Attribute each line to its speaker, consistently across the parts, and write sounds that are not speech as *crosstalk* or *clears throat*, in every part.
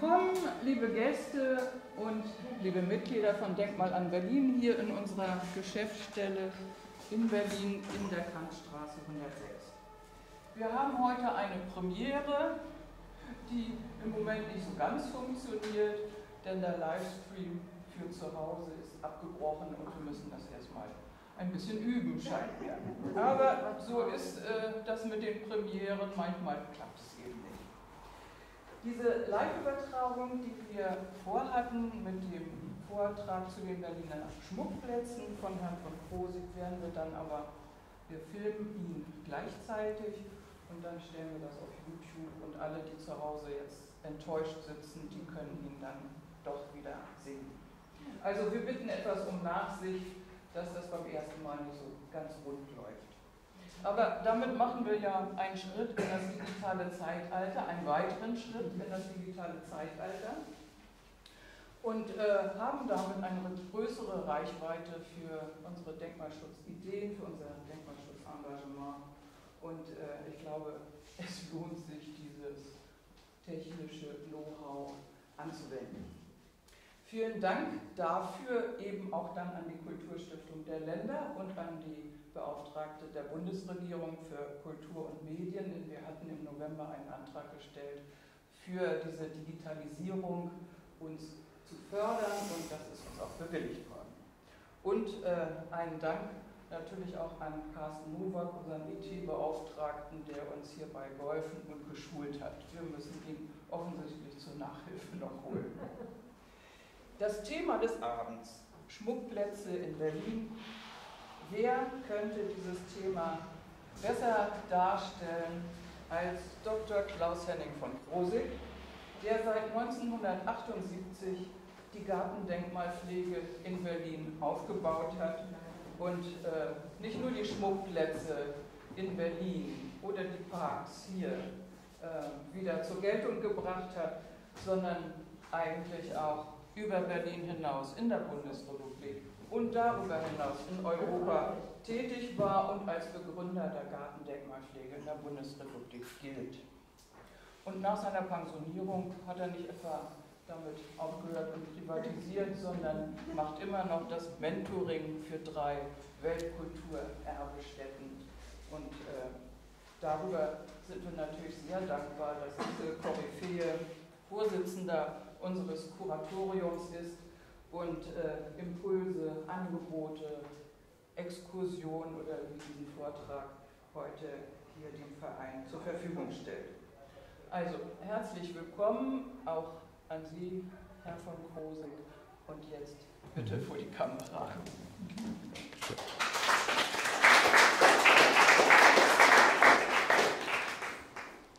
Speaker 1: willkommen, liebe Gäste und liebe Mitglieder von Denkmal an Berlin hier in unserer Geschäftsstelle in Berlin in der Kantstraße 106. Wir haben heute eine Premiere, die im Moment nicht so ganz funktioniert, denn der Livestream für zu Hause ist abgebrochen und wir müssen das erstmal ein bisschen üben, scheint mir. Aber so ist äh, das mit den Premieren, manchmal klappt es. Diese Live-Übertragung, die wir vorhatten mit dem Vortrag zu den Berliner Schmuckplätzen von Herrn von Krosig, werden wir dann aber, wir filmen ihn gleichzeitig und dann stellen wir das auf YouTube und alle, die zu Hause jetzt enttäuscht sitzen, die können ihn dann doch wieder sehen. Also wir bitten etwas um Nachsicht, dass das beim ersten Mal nicht so ganz rund läuft. Aber damit machen wir ja einen Schritt in das digitale Zeitalter, einen weiteren Schritt in das digitale Zeitalter und äh, haben damit eine größere Reichweite für unsere Denkmalschutzideen, für unser Denkmalschutzengagement. Und äh, ich glaube, *laughs* es lohnt sich, dieses technische Know-how anzuwenden. Vielen Dank dafür eben auch dann an die Kulturstiftung der Länder und an die Beauftragte der Bundesregierung für Kultur und Medien. Wir hatten im November einen Antrag gestellt, für diese Digitalisierung uns zu fördern und das ist uns auch bewilligt worden. Und äh, einen Dank natürlich auch an Carsten Nowak, unseren IT-Beauftragten, der uns hierbei geholfen und geschult hat. Wir müssen ihn offensichtlich zur Nachhilfe noch holen. Das Thema des Abends, Schmuckplätze in Berlin, Wer könnte dieses Thema besser darstellen als Dr. Klaus-Henning von Krosig, der seit 1978 die Gartendenkmalpflege in Berlin aufgebaut hat und äh, nicht nur die Schmuckplätze in Berlin oder die Parks hier äh, wieder zur Geltung gebracht hat, sondern eigentlich auch über Berlin hinaus in der Bundesrepublik und darüber hinaus in Europa tätig war und als Begründer der Gartendenkmalpflege in der Bundesrepublik gilt. Und nach seiner Pensionierung hat er nicht etwa damit aufgehört und privatisiert, sondern macht immer noch das Mentoring für drei Weltkulturerbestätten. Und äh, darüber sind wir natürlich sehr dankbar, dass diese Koryphäe Vorsitzender unseres Kuratoriums ist und äh, Impulse, Angebote, Exkursionen oder wie diesen Vortrag heute hier dem Verein zur Verfügung stellt. Also herzlich willkommen auch an Sie, Herr von Krosig, und jetzt bitte mhm. vor die Kamera.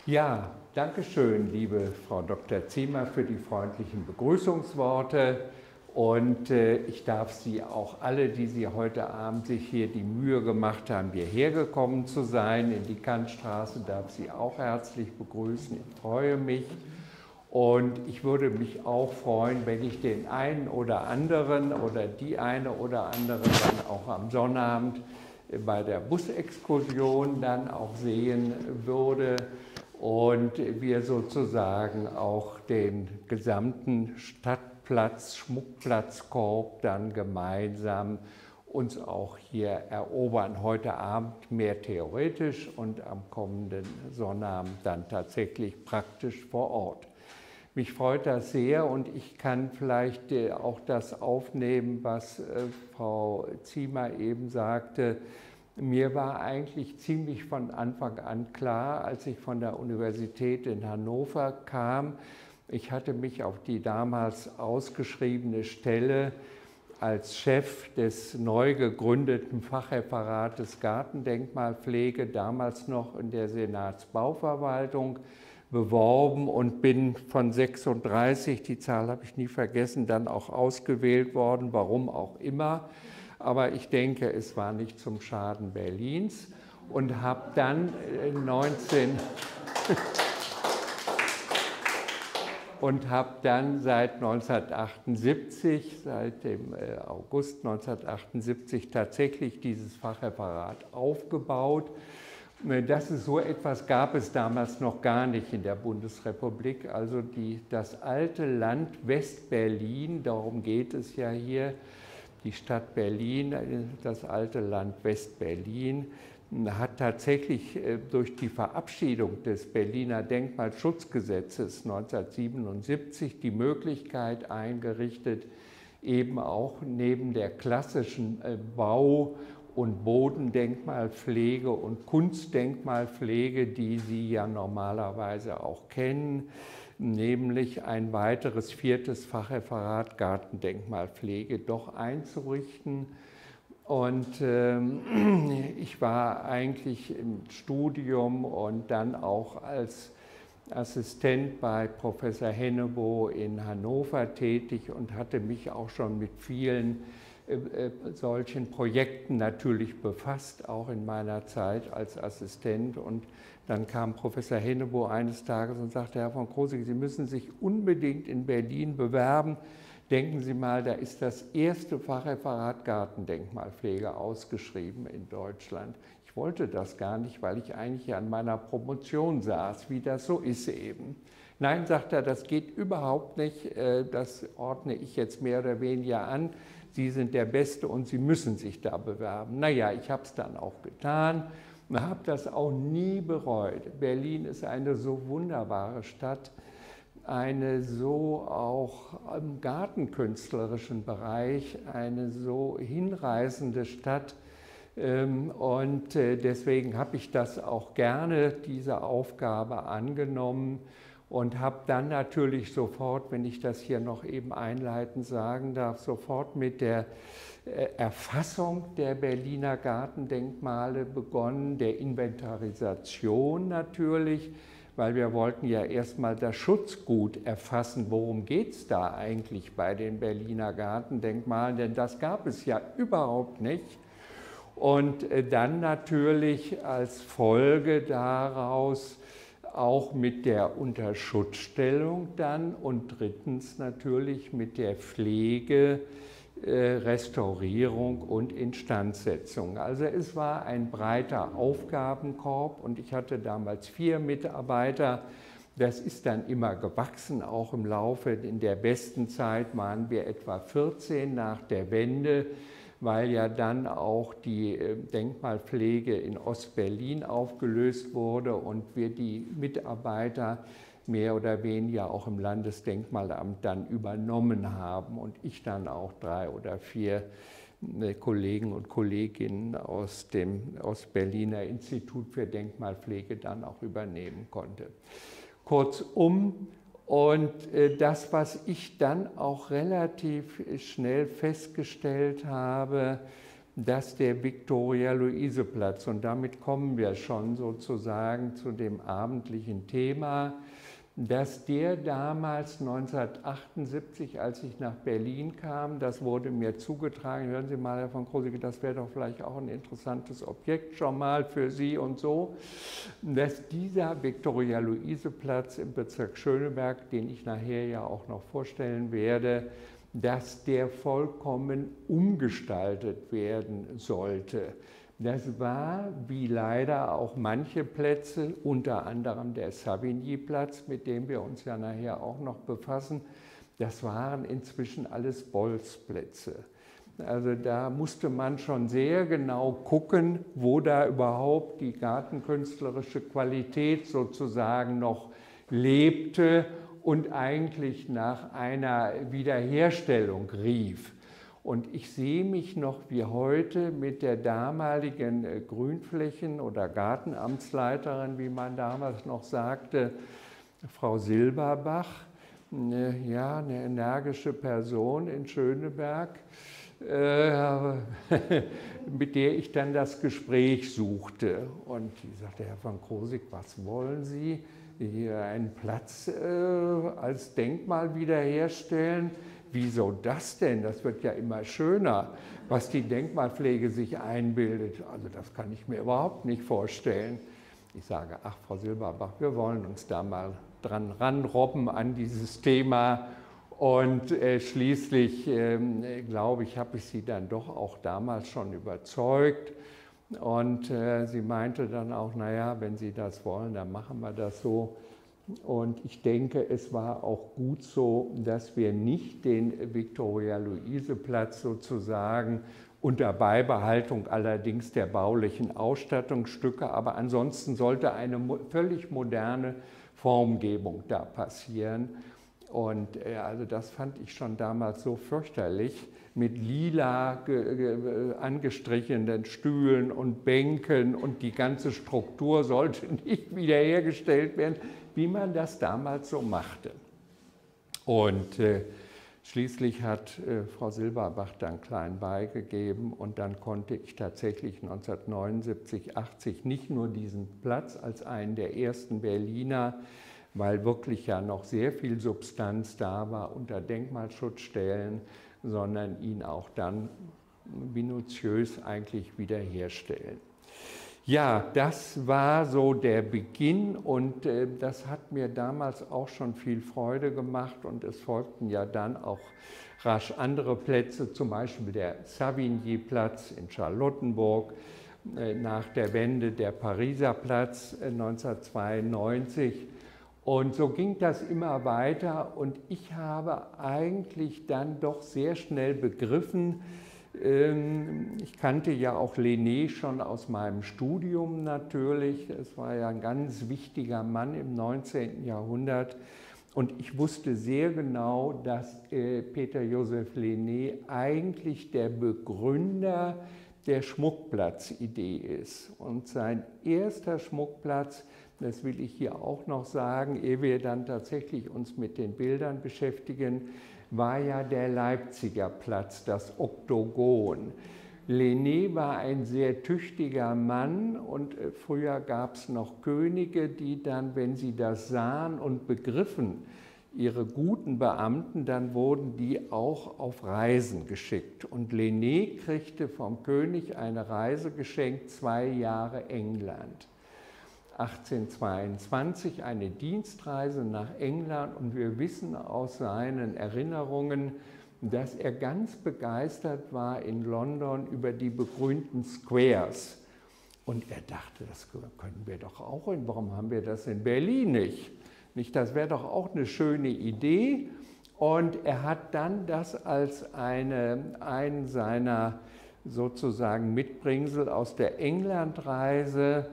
Speaker 2: Ja, danke schön, liebe Frau Dr. Ziemer, für die freundlichen Begrüßungsworte. Und äh, ich darf Sie auch alle, die Sie heute Abend sich hier die Mühe gemacht haben, hierher gekommen zu sein, in die Kantstraße, darf Sie auch herzlich begrüßen. Ich freue mich. Und ich würde mich auch freuen, wenn ich den einen oder anderen oder die eine oder andere dann auch am Sonnabend bei der Busexkursion dann auch sehen würde und wir sozusagen auch den gesamten Stadt Platz, Schmuckplatzkorb dann gemeinsam uns auch hier erobern. Heute Abend mehr theoretisch und am kommenden Sonnabend dann tatsächlich praktisch vor Ort. Mich freut das sehr und ich kann vielleicht äh, auch das aufnehmen, was äh, Frau Ziemer eben sagte. Mir war eigentlich ziemlich von Anfang an klar, als ich von der Universität in Hannover kam, ich hatte mich auf die damals ausgeschriebene Stelle als Chef des neu gegründeten Fachreferates Gartendenkmalpflege, damals noch in der Senatsbauverwaltung, beworben und bin von 36, die Zahl habe ich nie vergessen, dann auch ausgewählt worden, warum auch immer. Aber ich denke, es war nicht zum Schaden Berlins und habe dann 19... *laughs* und habe dann seit 1978, seit dem äh, August 1978 tatsächlich dieses Fachreferat aufgebaut, Das ist so etwas gab es damals noch gar nicht in der Bundesrepublik. Also die, das alte Land West-Berlin, darum geht es ja hier, die Stadt Berlin, das alte Land West-Berlin, hat tatsächlich äh, durch die Verabschiedung des Berliner Denkmalschutzgesetzes 1977 die Möglichkeit eingerichtet, eben auch neben der klassischen äh, Bau- und Bodendenkmalpflege und Kunstdenkmalpflege, die Sie ja normalerweise auch kennen, nämlich ein weiteres viertes Fachreferat Gartendenkmalpflege doch einzurichten und ähm, *clears throat* ich war eigentlich im Studium und dann auch als Assistent bei Professor Hennebo in Hannover tätig und hatte mich auch schon mit vielen äh, äh, solchen Projekten natürlich befasst, auch in meiner Zeit als Assistent. Und dann kam Professor Hennebo eines Tages und sagte, Herr von Krosig, Sie müssen sich unbedingt in Berlin bewerben Denken Sie mal, da ist das erste Fachreferat Gartendenkmalpflege ausgeschrieben in Deutschland. Ich wollte das gar nicht, weil ich eigentlich an meiner Promotion saß, wie das so ist eben. Nein, sagt er, das geht überhaupt nicht, äh, das ordne ich jetzt mehr oder weniger an. Sie sind der Beste und Sie müssen sich da bewerben. Naja, ich habe es dann auch getan und habe das auch nie bereut. Berlin ist eine so wunderbare Stadt eine so auch im gartenkünstlerischen Bereich eine so hinreißende Stadt. Ähm, und äh, deswegen habe ich das auch gerne, diese Aufgabe angenommen und habe dann natürlich sofort, wenn ich das hier noch eben einleitend sagen darf, sofort mit der äh, Erfassung der Berliner Gartendenkmale begonnen, der Inventarisation natürlich weil wir wollten ja erstmal das Schutzgut erfassen, worum geht es da eigentlich bei den Berliner Gartendenkmalen, denn das gab es ja überhaupt nicht. Und äh, dann natürlich als Folge daraus auch mit der Unterschutzstellung dann und drittens natürlich mit der Pflege Restaurierung und Instandsetzung. Also es war ein breiter Aufgabenkorb und ich hatte damals vier Mitarbeiter. Das ist dann immer gewachsen, auch im Laufe. In der besten Zeit waren wir etwa 14 nach der Wende, weil ja dann auch die äh, Denkmalpflege in Ostberlin aufgelöst wurde und wir die Mitarbeiter mehr oder weniger auch im Landesdenkmalamt dann übernommen haben und ich dann auch drei oder vier äh, Kollegen und Kolleginnen aus dem aus Berliner Institut für Denkmalpflege dann auch übernehmen konnte. Kurzum, und äh, das, was ich dann auch relativ schnell festgestellt habe, dass der Viktoria-Luise-Platz, und damit kommen wir schon sozusagen zu dem abendlichen Thema, dass der damals 1978, als ich nach Berlin kam, das wurde mir zugetragen, hören Sie mal, Herr von Krosige, das wäre doch vielleicht auch ein interessantes Objekt schon mal für Sie und so, dass dieser Viktoria-Luise-Platz im Bezirk Schöneberg, den ich nachher ja auch noch vorstellen werde, dass der vollkommen umgestaltet werden sollte. Das war, wie leider auch manche Plätze, unter anderem der Savigny-Platz, mit dem wir uns ja nachher auch noch befassen, das waren inzwischen alles Bolzplätze. Also da musste man schon sehr genau gucken, wo da überhaupt die gartenkünstlerische Qualität sozusagen noch lebte und eigentlich nach einer Wiederherstellung rief. Und ich sehe mich noch wie heute mit der damaligen äh, Grünflächen- oder Gartenamtsleiterin, wie man damals noch sagte, Frau Silberbach, ja, eine energische Person in Schöneberg, äh, *laughs* mit der ich dann das Gespräch suchte. Und die sagte, Herr van Krosig, was wollen Sie? Hier einen Platz äh, als Denkmal wiederherstellen? Wieso das denn? Das wird ja immer schöner, was die Denkmalpflege sich einbildet. Also das kann ich mir überhaupt nicht vorstellen. Ich sage, ach Frau Silberbach, wir wollen uns da mal dran ranrobben an dieses Thema. Und äh, schließlich, äh, glaube ich, habe ich Sie dann doch auch damals schon überzeugt. Und äh, sie meinte dann auch, naja, wenn Sie das wollen, dann machen wir das so. Und ich denke, es war auch gut so, dass wir nicht den Viktoria-Luise-Platz sozusagen unter Beibehaltung allerdings der baulichen Ausstattungsstücke, aber ansonsten sollte eine völlig moderne Formgebung da passieren. Und äh, also das fand ich schon damals so fürchterlich, mit lila angestrichenen Stühlen und Bänken und die ganze Struktur sollte *laughs* nicht wiederhergestellt werden, wie man das damals so machte. Und äh, Schließlich hat äh, Frau Silberbach dann klein beigegeben und dann konnte ich tatsächlich 1979, 80 nicht nur diesen Platz als einen der ersten Berliner, weil wirklich ja noch sehr viel Substanz da war, unter Denkmalschutz stellen, sondern ihn auch dann minutiös eigentlich wiederherstellen. Ja, das war so der Beginn und äh, das hat mir damals auch schon viel Freude gemacht und es folgten ja dann auch rasch andere Plätze, zum Beispiel der Savigny-Platz in Charlottenburg, äh, nach der Wende der Pariser Platz äh, 1992. Und so ging das immer weiter und ich habe eigentlich dann doch sehr schnell begriffen, ich kannte ja auch Lené schon aus meinem Studium natürlich. Es war ja ein ganz wichtiger Mann im 19. Jahrhundert. Und ich wusste sehr genau, dass äh, Peter Joseph Lené eigentlich der Begründer der Schmuckplatzidee ist. Und sein erster Schmuckplatz, das will ich hier auch noch sagen, ehe wir dann tatsächlich uns mit den Bildern beschäftigen, war ja der Leipziger Platz, das Oktogon. Lené war ein sehr tüchtiger Mann und äh, früher gab es noch Könige, die dann, wenn sie das sahen und begriffen, ihre guten Beamten, dann wurden die auch auf Reisen geschickt. Und Lené kriegte vom König eine Reise geschenkt, zwei Jahre England. 1822 eine Dienstreise nach England und wir wissen aus seinen Erinnerungen, dass er ganz begeistert war in London über die begrünten Squares. Und er dachte, das können wir doch auch, und warum haben wir das in Berlin nicht? nicht das wäre doch auch eine schöne Idee. Und er hat dann das als eine, einen seiner sozusagen Mitbringsel aus der Englandreise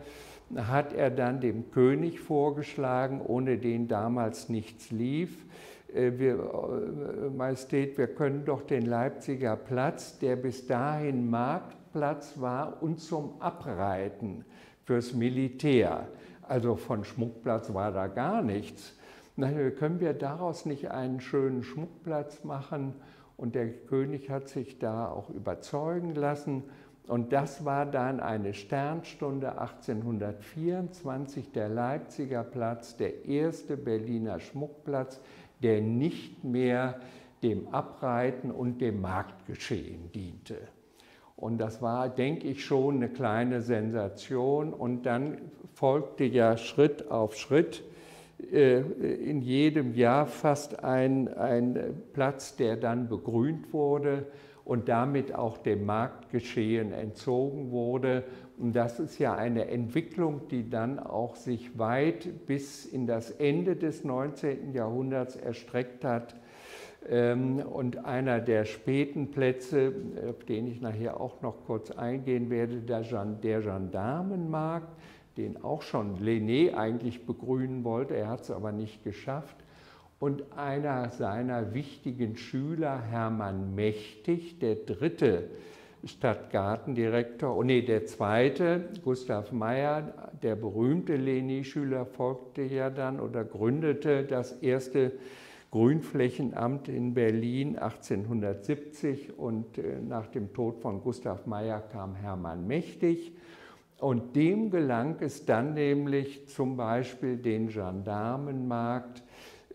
Speaker 2: hat er dann dem König vorgeschlagen, ohne den damals nichts lief. Äh, wir, äh, Majestät, wir können doch den Leipziger Platz, der bis dahin Marktplatz war, und zum Abreiten fürs Militär. Also von Schmuckplatz war da gar nichts. Können wir daraus nicht einen schönen Schmuckplatz machen? Und der König hat sich da auch überzeugen lassen und das war dann eine Sternstunde 1824, der Leipziger Platz, der erste Berliner Schmuckplatz, der nicht mehr dem Abreiten und dem Marktgeschehen diente. Und das war, denke ich, schon eine kleine Sensation. Und dann folgte ja Schritt auf Schritt äh, in jedem Jahr fast ein, ein Platz, der dann begrünt wurde und damit auch dem Marktgeschehen entzogen wurde. Und das ist ja eine Entwicklung, die dann auch sich weit bis in das Ende des 19. Jahrhunderts erstreckt hat. Ähm, und einer der späten Plätze, auf den ich nachher auch noch kurz eingehen werde, der Gendarmenmarkt, den auch schon Lené eigentlich begrünen wollte, er hat es aber nicht geschafft und einer seiner wichtigen Schüler, Hermann Mächtig, der dritte Stadtgartendirektor, oh nee, der zweite, Gustav Meyer, der berühmte Leni-Schüler, folgte ja dann oder gründete das erste Grünflächenamt in Berlin 1870 und äh, nach dem Tod von Gustav Meyer kam Hermann Mächtig. Und dem gelang es dann nämlich zum Beispiel den Gendarmenmarkt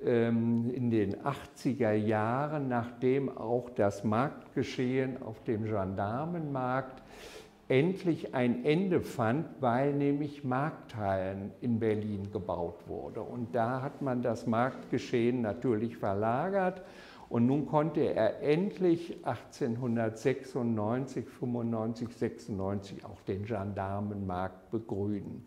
Speaker 2: in den 80er Jahren, nachdem auch das Marktgeschehen auf dem Gendarmenmarkt endlich ein Ende fand, weil nämlich Markthallen in Berlin gebaut wurde. Und da hat man das Marktgeschehen natürlich verlagert Und nun konnte er endlich 1896, 95, 96 auch den Gendarmenmarkt begrünen.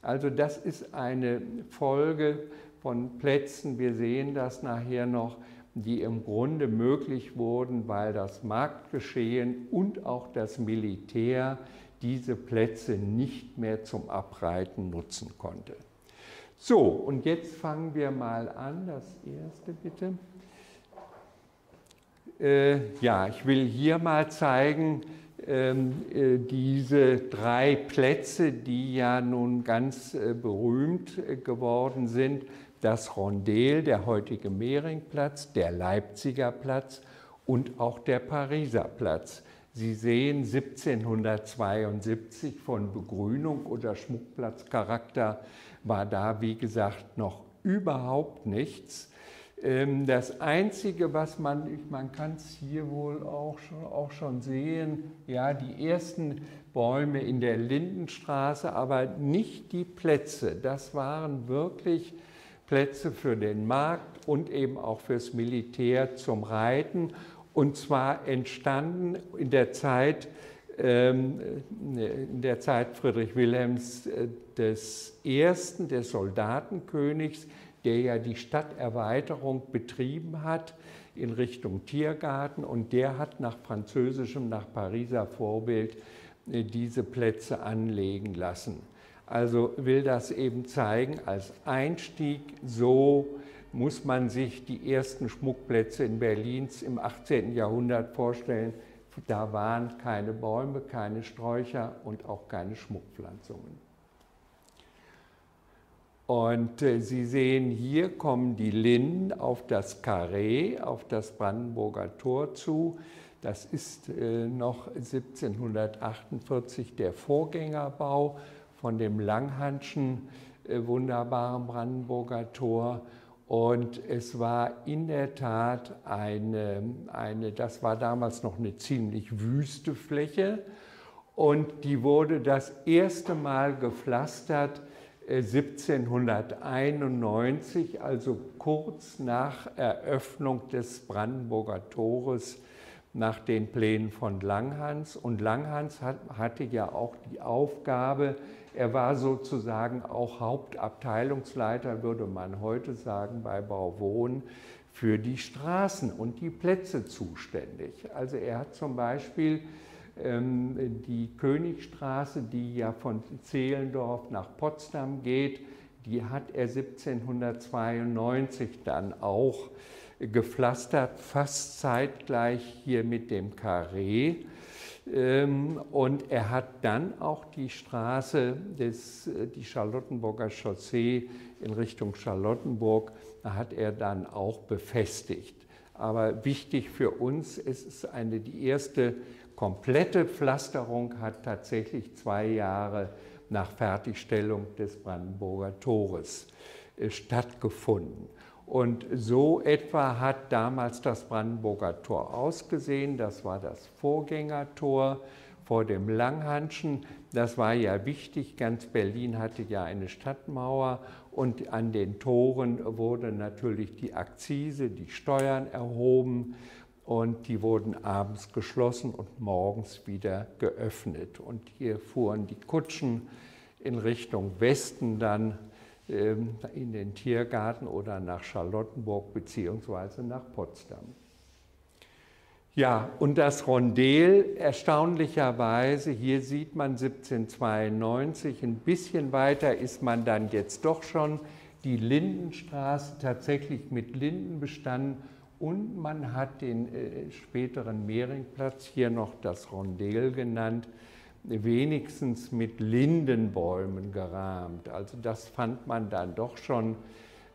Speaker 2: Also das ist eine Folge von Plätzen, wir sehen das nachher noch, die im Grunde möglich wurden, weil das Marktgeschehen und auch das Militär diese Plätze nicht mehr zum Abreiten nutzen konnte. So, und jetzt fangen wir mal an. Das erste bitte. Äh, ja, ich will hier mal zeigen, ähm, äh, diese drei Plätze, die ja nun ganz äh, berühmt äh, geworden sind. Das Rondel, der heutige Mehringplatz, der Leipziger Platz und auch der Pariser Platz. Sie sehen 1772 von Begrünung oder Schmuckplatzcharakter war da, wie gesagt, noch überhaupt nichts. Ähm, das Einzige, was man, man kann es hier wohl auch schon, auch schon sehen, ja, die ersten Bäume in der Lindenstraße, aber nicht die Plätze. Das waren wirklich Plätze für den Markt und eben auch fürs Militär zum Reiten. Und zwar entstanden in der Zeit, ähm, in der Zeit Friedrich Wilhelms äh, des Ersten, des Soldatenkönigs, der ja die Stadterweiterung betrieben hat in Richtung Tiergarten und der hat nach französischem, nach Pariser Vorbild äh, diese Plätze anlegen lassen. Also will das eben zeigen, als Einstieg, so muss man sich die ersten Schmuckplätze in Berlins im 18. Jahrhundert vorstellen. Da waren keine Bäume, keine Sträucher und auch keine Schmuckpflanzungen. Und äh, Sie sehen, hier kommen die Linden auf das Karree, auf das Brandenburger Tor zu. Das ist äh, noch 1748 der Vorgängerbau von dem Langhanschen äh, wunderbaren Brandenburger Tor. Und es war in der Tat eine, eine, das war damals noch eine ziemlich wüste Fläche. Und die wurde das erste Mal gepflastert 1791, äh, also kurz nach Eröffnung des Brandenburger Tores, nach den Plänen von Langhans. Und Langhans hatte ja auch die Aufgabe, er war sozusagen auch Hauptabteilungsleiter, würde man heute sagen, bei Bauwohn für die Straßen und die Plätze zuständig. Also er hat zum Beispiel ähm, die Königstraße, die ja von Zehlendorf nach Potsdam geht, die hat er 1792 dann auch gepflastert, fast zeitgleich hier mit dem Carré. Ähm, und er hat dann auch die Straße, des, die Charlottenburger Chaussee in Richtung Charlottenburg, hat er dann auch befestigt. Aber wichtig für uns, es ist eine, die erste komplette Pflasterung hat tatsächlich zwei Jahre nach Fertigstellung des Brandenburger Tores äh, stattgefunden. Und so etwa hat damals das Brandenburger Tor ausgesehen. Das war das Vorgängertor vor dem Langhanschen. Das war ja wichtig. Ganz Berlin hatte ja eine Stadtmauer und an den Toren wurde natürlich die Akzise, die Steuern erhoben und die wurden abends geschlossen und morgens wieder geöffnet. Und hier fuhren die Kutschen in Richtung Westen dann in den Tiergarten oder nach Charlottenburg beziehungsweise nach Potsdam. Ja, und das Rondel, erstaunlicherweise, hier sieht man 1792, ein bisschen weiter ist man dann jetzt doch schon die Lindenstraße tatsächlich mit Linden bestanden und man hat den äh, späteren Mehringplatz, hier noch das Rondel genannt, wenigstens mit Lindenbäumen gerahmt. Also das fand man dann doch schon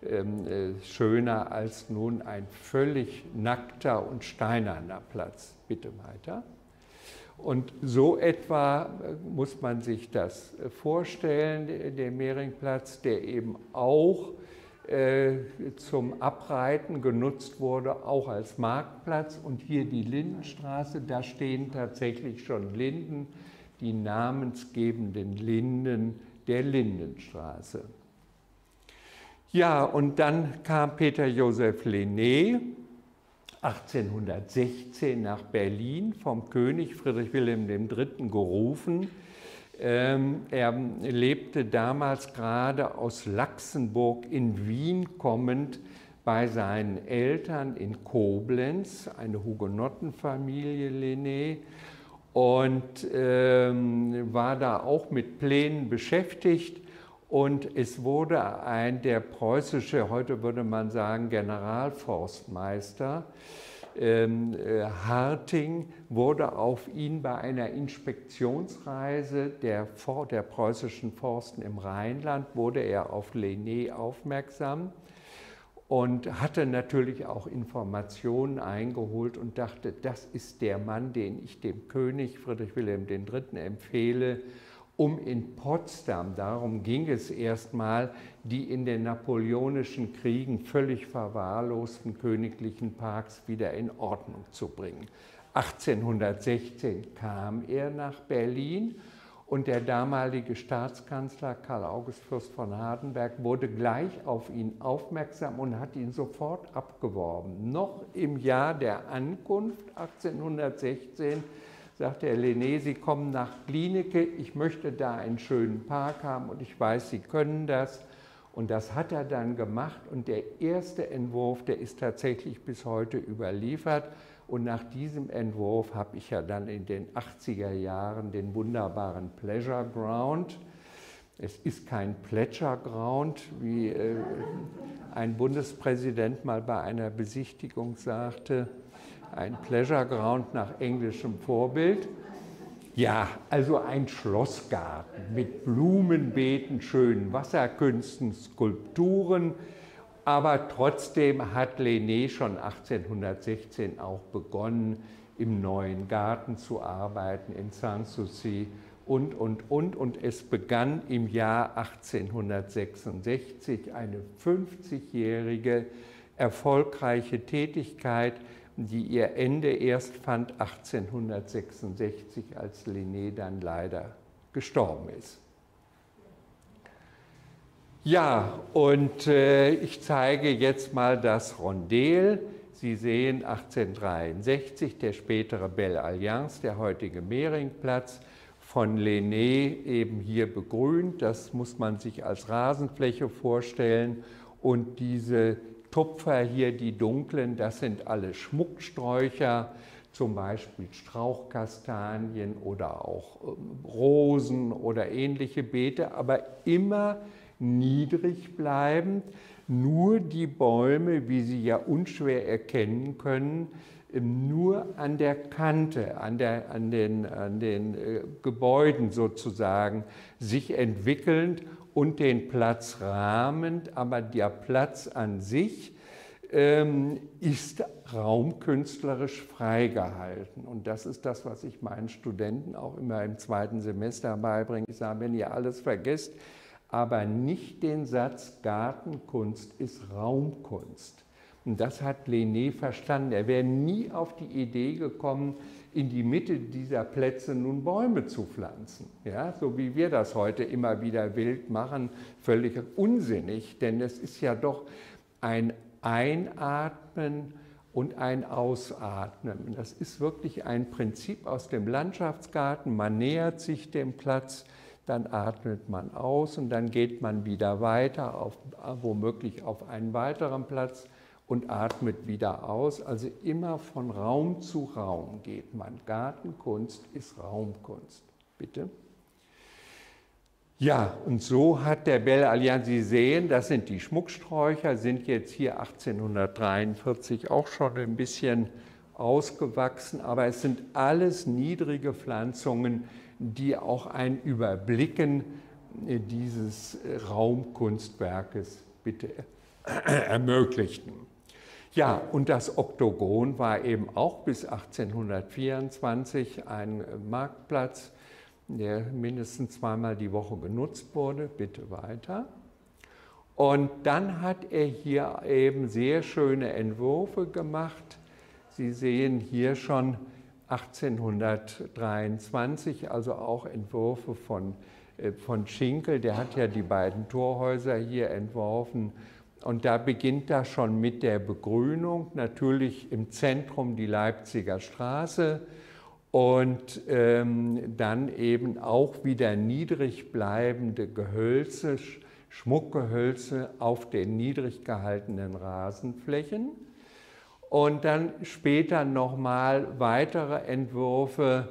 Speaker 2: ähm, äh, schöner als nun ein völlig nackter und steinerner Platz. Bitte weiter. Und so etwa äh, muss man sich das äh, vorstellen, der Mehringplatz, der eben auch äh, zum Abreiten genutzt wurde, auch als Marktplatz. Und hier die Lindenstraße, da stehen tatsächlich schon Linden, die namensgebenden Linden der Lindenstraße. Ja, und dann kam Peter Joseph Lené 1816 nach Berlin vom König Friedrich Wilhelm III. gerufen. Ähm, er lebte damals gerade aus Laxenburg in Wien kommend bei seinen Eltern in Koblenz, eine Hugenottenfamilie Lené, und ähm, war da auch mit Plänen beschäftigt. Und es wurde ein, der preußische, heute würde man sagen, Generalforstmeister, ähm, äh, Harting wurde auf ihn bei einer Inspektionsreise der, der preußischen Forsten im Rheinland, wurde er auf Lené aufmerksam und hatte natürlich auch Informationen eingeholt und dachte, das ist der Mann, den ich dem König Friedrich Wilhelm III. empfehle, um in Potsdam, darum ging es erstmal, die in den napoleonischen Kriegen völlig verwahrlosten königlichen Parks wieder in Ordnung zu bringen. 1816 kam er nach Berlin und der damalige Staatskanzler Karl August Fürst von Hardenberg wurde gleich auf ihn aufmerksam und hat ihn sofort abgeworben. Noch im Jahr der Ankunft 1816 sagte er, Lené, Sie kommen nach Klinike, ich möchte da einen schönen Park haben und ich weiß, Sie können das. Und das hat er dann gemacht und der erste Entwurf, der ist tatsächlich bis heute überliefert. Und nach diesem Entwurf habe ich ja dann in den 80er Jahren den wunderbaren Pleasure Ground. Es ist kein Pleasure Ground, wie äh, ein Bundespräsident mal bei einer Besichtigung sagte, ein Pleasure Ground nach englischem Vorbild. Ja, also ein Schlossgarten mit Blumenbeeten, schönen Wasserkünsten, Skulpturen, aber trotzdem hat Lené schon 1816 auch begonnen, im neuen Garten zu arbeiten, in Sanssouci und, und, und. Und es begann im Jahr 1866 eine 50-jährige erfolgreiche Tätigkeit, die ihr Ende erst fand 1866, als Lené dann leider gestorben ist. Ja, und äh, ich zeige jetzt mal das Rondel. Sie sehen 1863, der spätere Belle Alliance, der heutige Mehringplatz, von Lené eben hier begrünt. Das muss man sich als Rasenfläche vorstellen. Und diese Tupfer hier, die dunklen, das sind alle Schmucksträucher, zum Beispiel Strauchkastanien oder auch ähm, Rosen oder ähnliche Beete, aber immer niedrig bleibend. Nur die Bäume, wie Sie ja unschwer erkennen können, ähm, nur an der Kante, an, der, an den, an den äh, Gebäuden sozusagen sich entwickelnd und den Platz rahmend, aber der Platz an sich ähm, ist raumkünstlerisch freigehalten. Und das ist das, was ich meinen Studenten auch immer im zweiten Semester beibringe. Ich sage, wenn ihr alles vergesst, aber nicht den Satz, Gartenkunst ist Raumkunst. Und das hat Lené verstanden. Er wäre nie auf die Idee gekommen, in die Mitte dieser Plätze nun Bäume zu pflanzen. Ja, so wie wir das heute immer wieder wild machen, völlig unsinnig, denn es ist ja doch ein Einatmen und ein Ausatmen. Das ist wirklich ein Prinzip aus dem Landschaftsgarten. Man nähert sich dem Platz, dann atmet man aus und dann geht man wieder weiter, auf, womöglich auf einen weiteren Platz und atmet wieder aus. Also immer von Raum zu Raum geht man. Gartenkunst ist Raumkunst. Bitte. Ja, und so hat der Belle Allianz, Sie sehen, das sind die Schmucksträucher, sind jetzt hier 1843 auch schon ein bisschen ausgewachsen, aber es sind alles niedrige Pflanzungen, die auch ein Überblicken äh, dieses äh, Raumkunstwerkes bitte ermöglichten. Ja, und das Oktogon war eben auch bis 1824 ein äh, Marktplatz, der mindestens zweimal die Woche genutzt wurde. Bitte weiter. Und dann hat er hier eben sehr schöne Entwürfe gemacht. Sie sehen hier schon 1823, also auch Entwürfe von, äh, von Schinkel, der hat ja die beiden Torhäuser hier entworfen Und da beginnt das schon mit der Begrünung, natürlich im Zentrum die Leipziger Straße und ähm, dann eben auch wieder niedrig bleibende Gehölze, Schmuckgehölze auf den niedrig gehaltenen Rasenflächen. Und dann später nochmal weitere Entwürfe.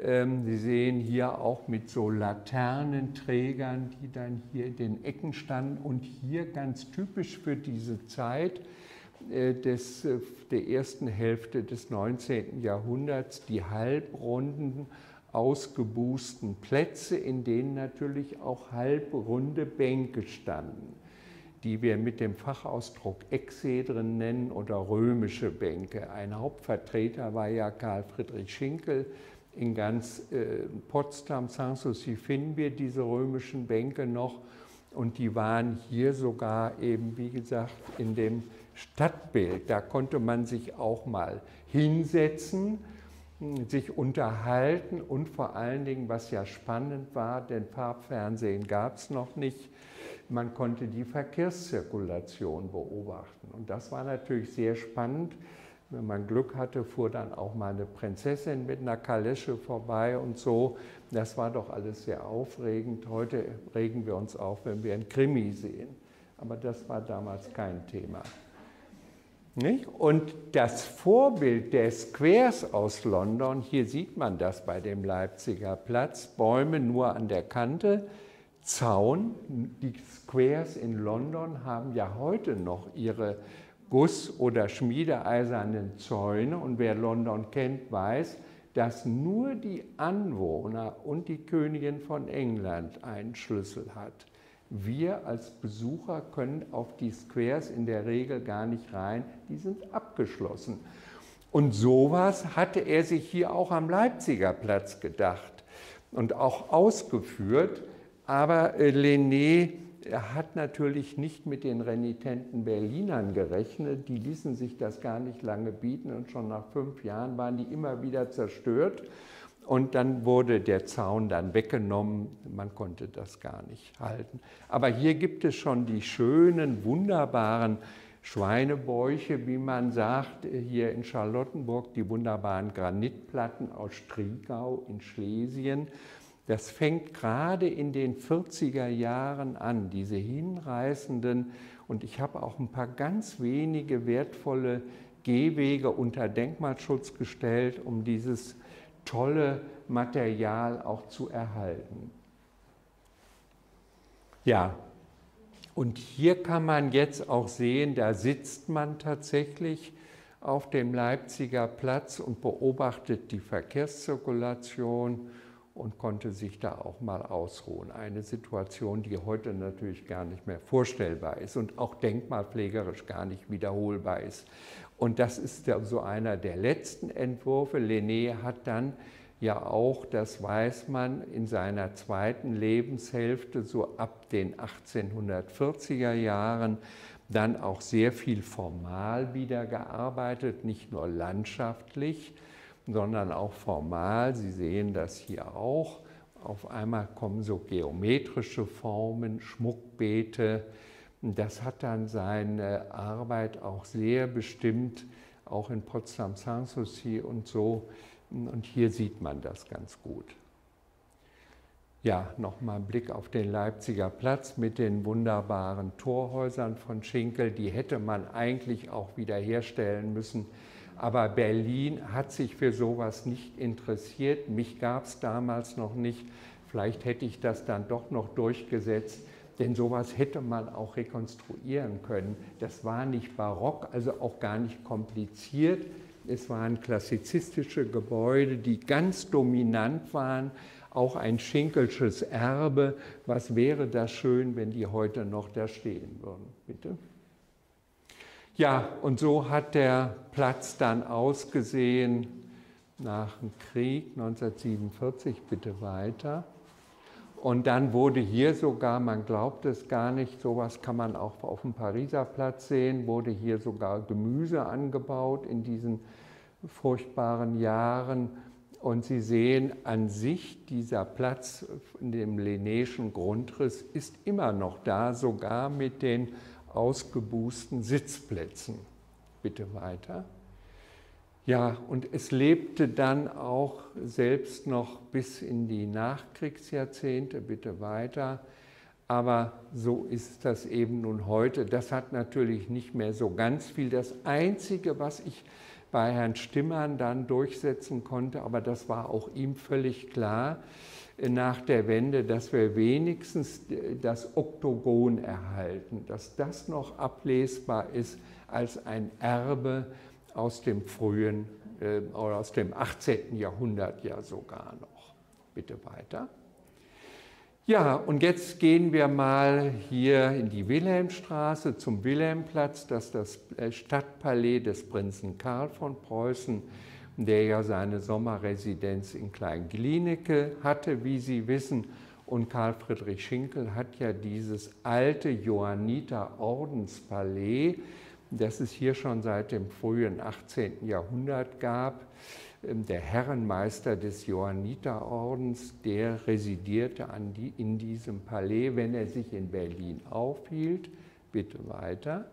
Speaker 2: Ähm, Sie sehen hier auch mit so Laternenträgern, die dann hier in den Ecken standen. Und hier ganz typisch für diese Zeit äh, des, äh, der ersten Hälfte des 19. Jahrhunderts die halbrunden, ausgebußten Plätze, in denen natürlich auch halbrunde Bänke standen die wir mit dem Fachausdruck Exedren nennen oder römische Bänke. Ein Hauptvertreter war ja Karl Friedrich Schinkel. In ganz äh, Potsdam, Sanssouci finden wir diese römischen Bänke noch und die waren hier sogar eben, wie gesagt, in dem Stadtbild. Da konnte man sich auch mal hinsetzen, sich unterhalten und vor allen Dingen, was ja spannend war, denn Farbfernsehen gab es noch nicht, man konnte die Verkehrszirkulation beobachten. Und das war natürlich sehr spannend. Wenn man Glück hatte, fuhr dann auch mal eine Prinzessin mit einer Kalesche vorbei und so. Das war doch alles sehr aufregend. Heute regen wir uns auf, wenn wir einen Krimi sehen. Aber das war damals kein Thema. Nicht? Und das Vorbild der Squares aus London, hier sieht man das bei dem Leipziger Platz, Bäume nur an der Kante, Zaun. Die Squares in London haben ja heute noch ihre Guss- oder schmiedeeisernen Zäune. Und wer London kennt, weiß, dass nur die Anwohner und die Königin von England einen Schlüssel hat. Wir als Besucher können auf die Squares in der Regel gar nicht rein, die sind abgeschlossen. Und sowas hatte er sich hier auch am Leipziger Platz gedacht und auch ausgeführt. Aber äh, Lené hat natürlich nicht mit den renitenten Berlinern gerechnet. Die ließen sich das gar nicht lange bieten und schon nach fünf Jahren waren die immer wieder zerstört. Und dann wurde der Zaun dann weggenommen, man konnte das gar nicht halten. Aber hier gibt es schon die schönen, wunderbaren Schweinebäuche, wie man sagt, hier in Charlottenburg, die wunderbaren Granitplatten aus Striegau in Schlesien. Das fängt gerade in den 40er Jahren an, diese hinreißenden, und ich habe auch ein paar ganz wenige wertvolle Gehwege unter Denkmalschutz gestellt, um dieses tolle Material auch zu erhalten. Ja, und hier kann man jetzt auch sehen, da sitzt man tatsächlich auf dem Leipziger Platz und beobachtet die Verkehrszirkulation und konnte sich da auch mal ausruhen. Eine Situation, die heute natürlich gar nicht mehr vorstellbar ist und auch denkmalpflegerisch gar nicht wiederholbar ist. Und das ist so einer der letzten Entwürfe. Lené hat dann ja auch, das weiß man, in seiner zweiten Lebenshälfte, so ab den 1840er Jahren, dann auch sehr viel formal wieder gearbeitet, nicht nur landschaftlich, sondern auch formal. Sie sehen das hier auch. Auf einmal kommen so geometrische Formen, Schmuckbeete. Das hat dann seine Arbeit auch sehr bestimmt, auch in Potsdam Sanssouci und so. Und hier sieht man das ganz gut. Ja, nochmal ein Blick auf den Leipziger Platz mit den wunderbaren Torhäusern von Schinkel. Die hätte man eigentlich auch wiederherstellen müssen. Aber Berlin hat sich für sowas nicht interessiert. Mich gab es damals noch nicht. Vielleicht hätte ich das dann doch noch durchgesetzt, denn sowas hätte man auch rekonstruieren können. Das war nicht barock, also auch gar nicht kompliziert. Es waren klassizistische Gebäude, die ganz dominant waren, auch ein Schinkelsches Erbe. Was wäre das schön, wenn die heute noch da stehen würden? Bitte? Ja, und so hat der Platz dann ausgesehen nach dem Krieg 1947, bitte weiter. Und dann wurde hier sogar, man glaubt es gar nicht, sowas kann man auch auf dem Pariser Platz sehen, wurde hier sogar Gemüse angebaut in diesen furchtbaren Jahren. Und Sie sehen an sich, dieser Platz in dem Linnéischen Grundriss ist immer noch da, sogar mit den ausgebußten Sitzplätzen. Bitte weiter. Ja, und es lebte dann auch selbst noch bis in die Nachkriegsjahrzehnte, bitte weiter. Aber so ist das eben nun heute. Das hat natürlich nicht mehr so ganz viel. Das Einzige, was ich bei Herrn Stimmern dann durchsetzen konnte, aber das war auch ihm völlig klar nach der Wende, dass wir wenigstens das Oktogon erhalten, dass das noch ablesbar ist als ein Erbe aus dem frühen äh, oder aus dem 18. Jahrhundert ja sogar noch. Bitte weiter. Ja, und jetzt gehen wir mal hier in die Wilhelmstraße zum Wilhelmplatz, das ist das äh, Stadtpalais des Prinzen Karl von Preußen, der ja seine Sommerresidenz in Klein-Glienicke hatte, wie Sie wissen. Und Karl Friedrich Schinkel hat ja dieses alte Johanniter-Ordenspalais, das es hier schon seit dem frühen 18. Jahrhundert gab, der Herrenmeister des Johanniterordens, der residierte die, in diesem Palais, wenn er sich in Berlin aufhielt. Bitte weiter.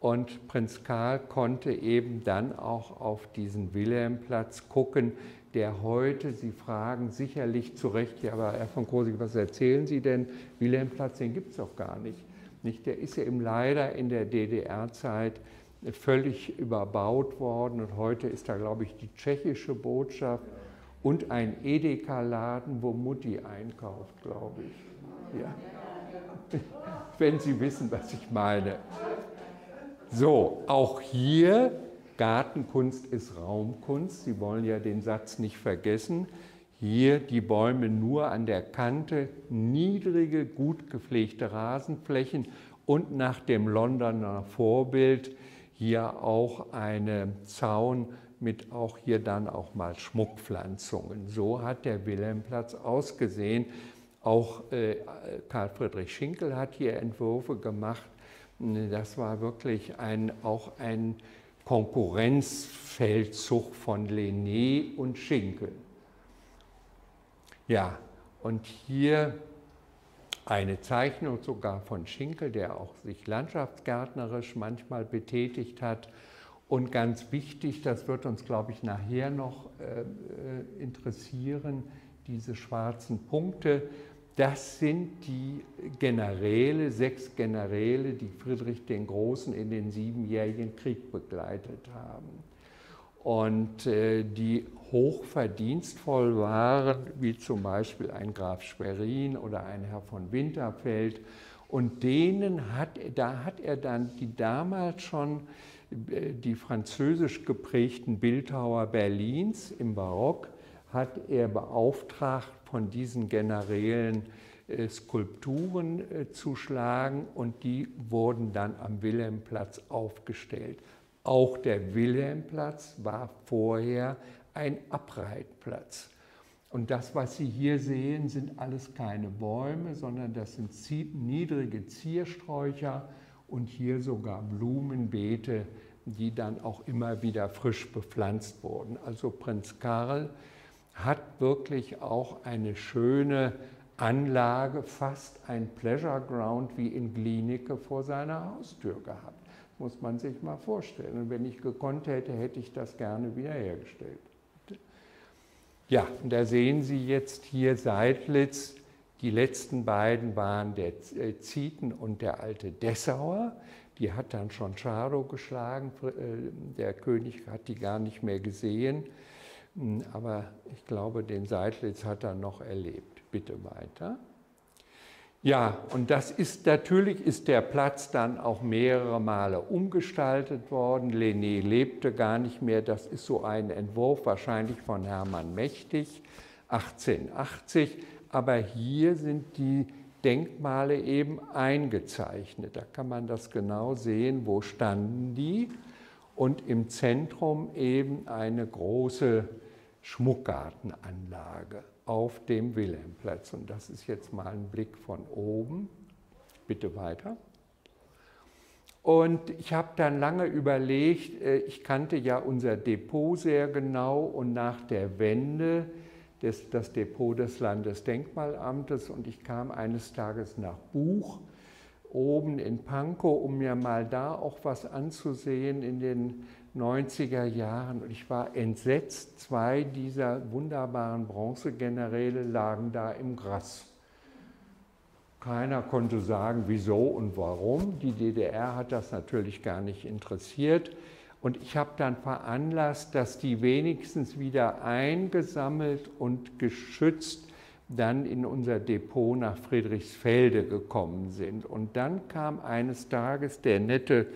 Speaker 2: Und Prinz Karl konnte eben dann auch auf diesen Wilhelmplatz gucken, der heute, Sie fragen sicherlich zu Recht, ja, aber Herr von Kosig, was erzählen Sie denn? Wilhelmplatz, den gibt es doch gar nicht. nicht. Der ist ja eben leider in der DDR-Zeit völlig überbaut worden und heute ist da, glaube ich, die tschechische Botschaft und ein Edeka-Laden, wo Mutti einkauft, glaube ich. Ja. *laughs* Wenn Sie wissen, was ich meine. So, auch hier, Gartenkunst ist Raumkunst. Sie wollen ja den Satz nicht vergessen. Hier die Bäume nur an der Kante, niedrige, gut gepflegte Rasenflächen und nach dem Londoner Vorbild hier auch eine Zaun mit auch hier dann auch mal Schmuckpflanzungen. So hat der Wilhelmplatz ausgesehen. Auch äh, Karl Friedrich Schinkel hat hier Entwürfe gemacht. Das war wirklich ein, auch ein Konkurrenzfeldzug von Lené und Schinkel. Ja, und hier eine Zeichnung sogar von Schinkel, der auch sich landschaftsgärtnerisch manchmal betätigt hat. Und ganz wichtig, das wird uns, glaube ich, nachher noch äh, äh, interessieren, diese schwarzen Punkte, das sind die Generäle, sechs Generäle, die Friedrich den Großen in den Siebenjährigen Krieg begleitet haben und äh, die hochverdienstvoll waren, wie zum Beispiel ein Graf Schwerin oder ein Herr von Winterfeld. Und denen hat, da hat er dann die damals schon äh, die französisch geprägten Bildhauer Berlins im Barock, hat er beauftragt, von diesen Generälen äh, Skulpturen zu schlagen und die wurden dann am Wilhelmplatz aufgestellt. Auch der Wilhelmplatz war vorher ein Abreitplatz. Und das, was Sie hier sehen, sind alles keine Bäume, sondern das sind niedrige Ziersträucher und hier sogar Blumenbeete, die dann auch immer wieder frisch bepflanzt wurden. Also Prinz Karl hat wirklich auch eine schöne Anlage, fast ein Pleasure Ground wie in Glienicke vor seiner Haustür gehabt muss man sich mal vorstellen. Und wenn ich gekonnt hätte, hätte ich das gerne wiederhergestellt. Ja, und da sehen Sie jetzt hier Seidlitz. Die letzten beiden waren der äh, Zieten und der alte Dessauer. Die hat dann schon Schado geschlagen. Äh, der König hat die gar nicht mehr gesehen. Hm, aber ich glaube, den Seidlitz hat er noch erlebt. Bitte weiter. Ja, und das ist natürlich ist der Platz dann auch mehrere Male umgestaltet worden. Lené lebte gar nicht mehr. Das ist so ein Entwurf wahrscheinlich von Hermann Mächtig 1880. Aber hier sind die Denkmale eben eingezeichnet. Da kann man das genau sehen, wo standen die. Und im Zentrum eben eine große Schmuckgartenanlage auf dem Wilhelmplatz. Und das ist jetzt mal ein Blick von oben. Bitte weiter. Und ich habe dann lange überlegt, äh, ich kannte ja unser Depot sehr genau und nach der Wende des, das Depot des Landesdenkmalamtes und ich kam eines Tages nach Buch oben in Pankow, um mir mal da auch was anzusehen in den 90er Jahren. Und ich war entsetzt, zwei dieser wunderbaren Bronzegeneräle lagen da im Gras. Keiner konnte sagen, wieso und warum. Die DDR hat das natürlich gar nicht interessiert. Und ich habe dann veranlasst, dass die wenigstens wieder eingesammelt und geschützt dann in unser Depot nach Friedrichsfelde gekommen sind. Und dann kam eines Tages der nette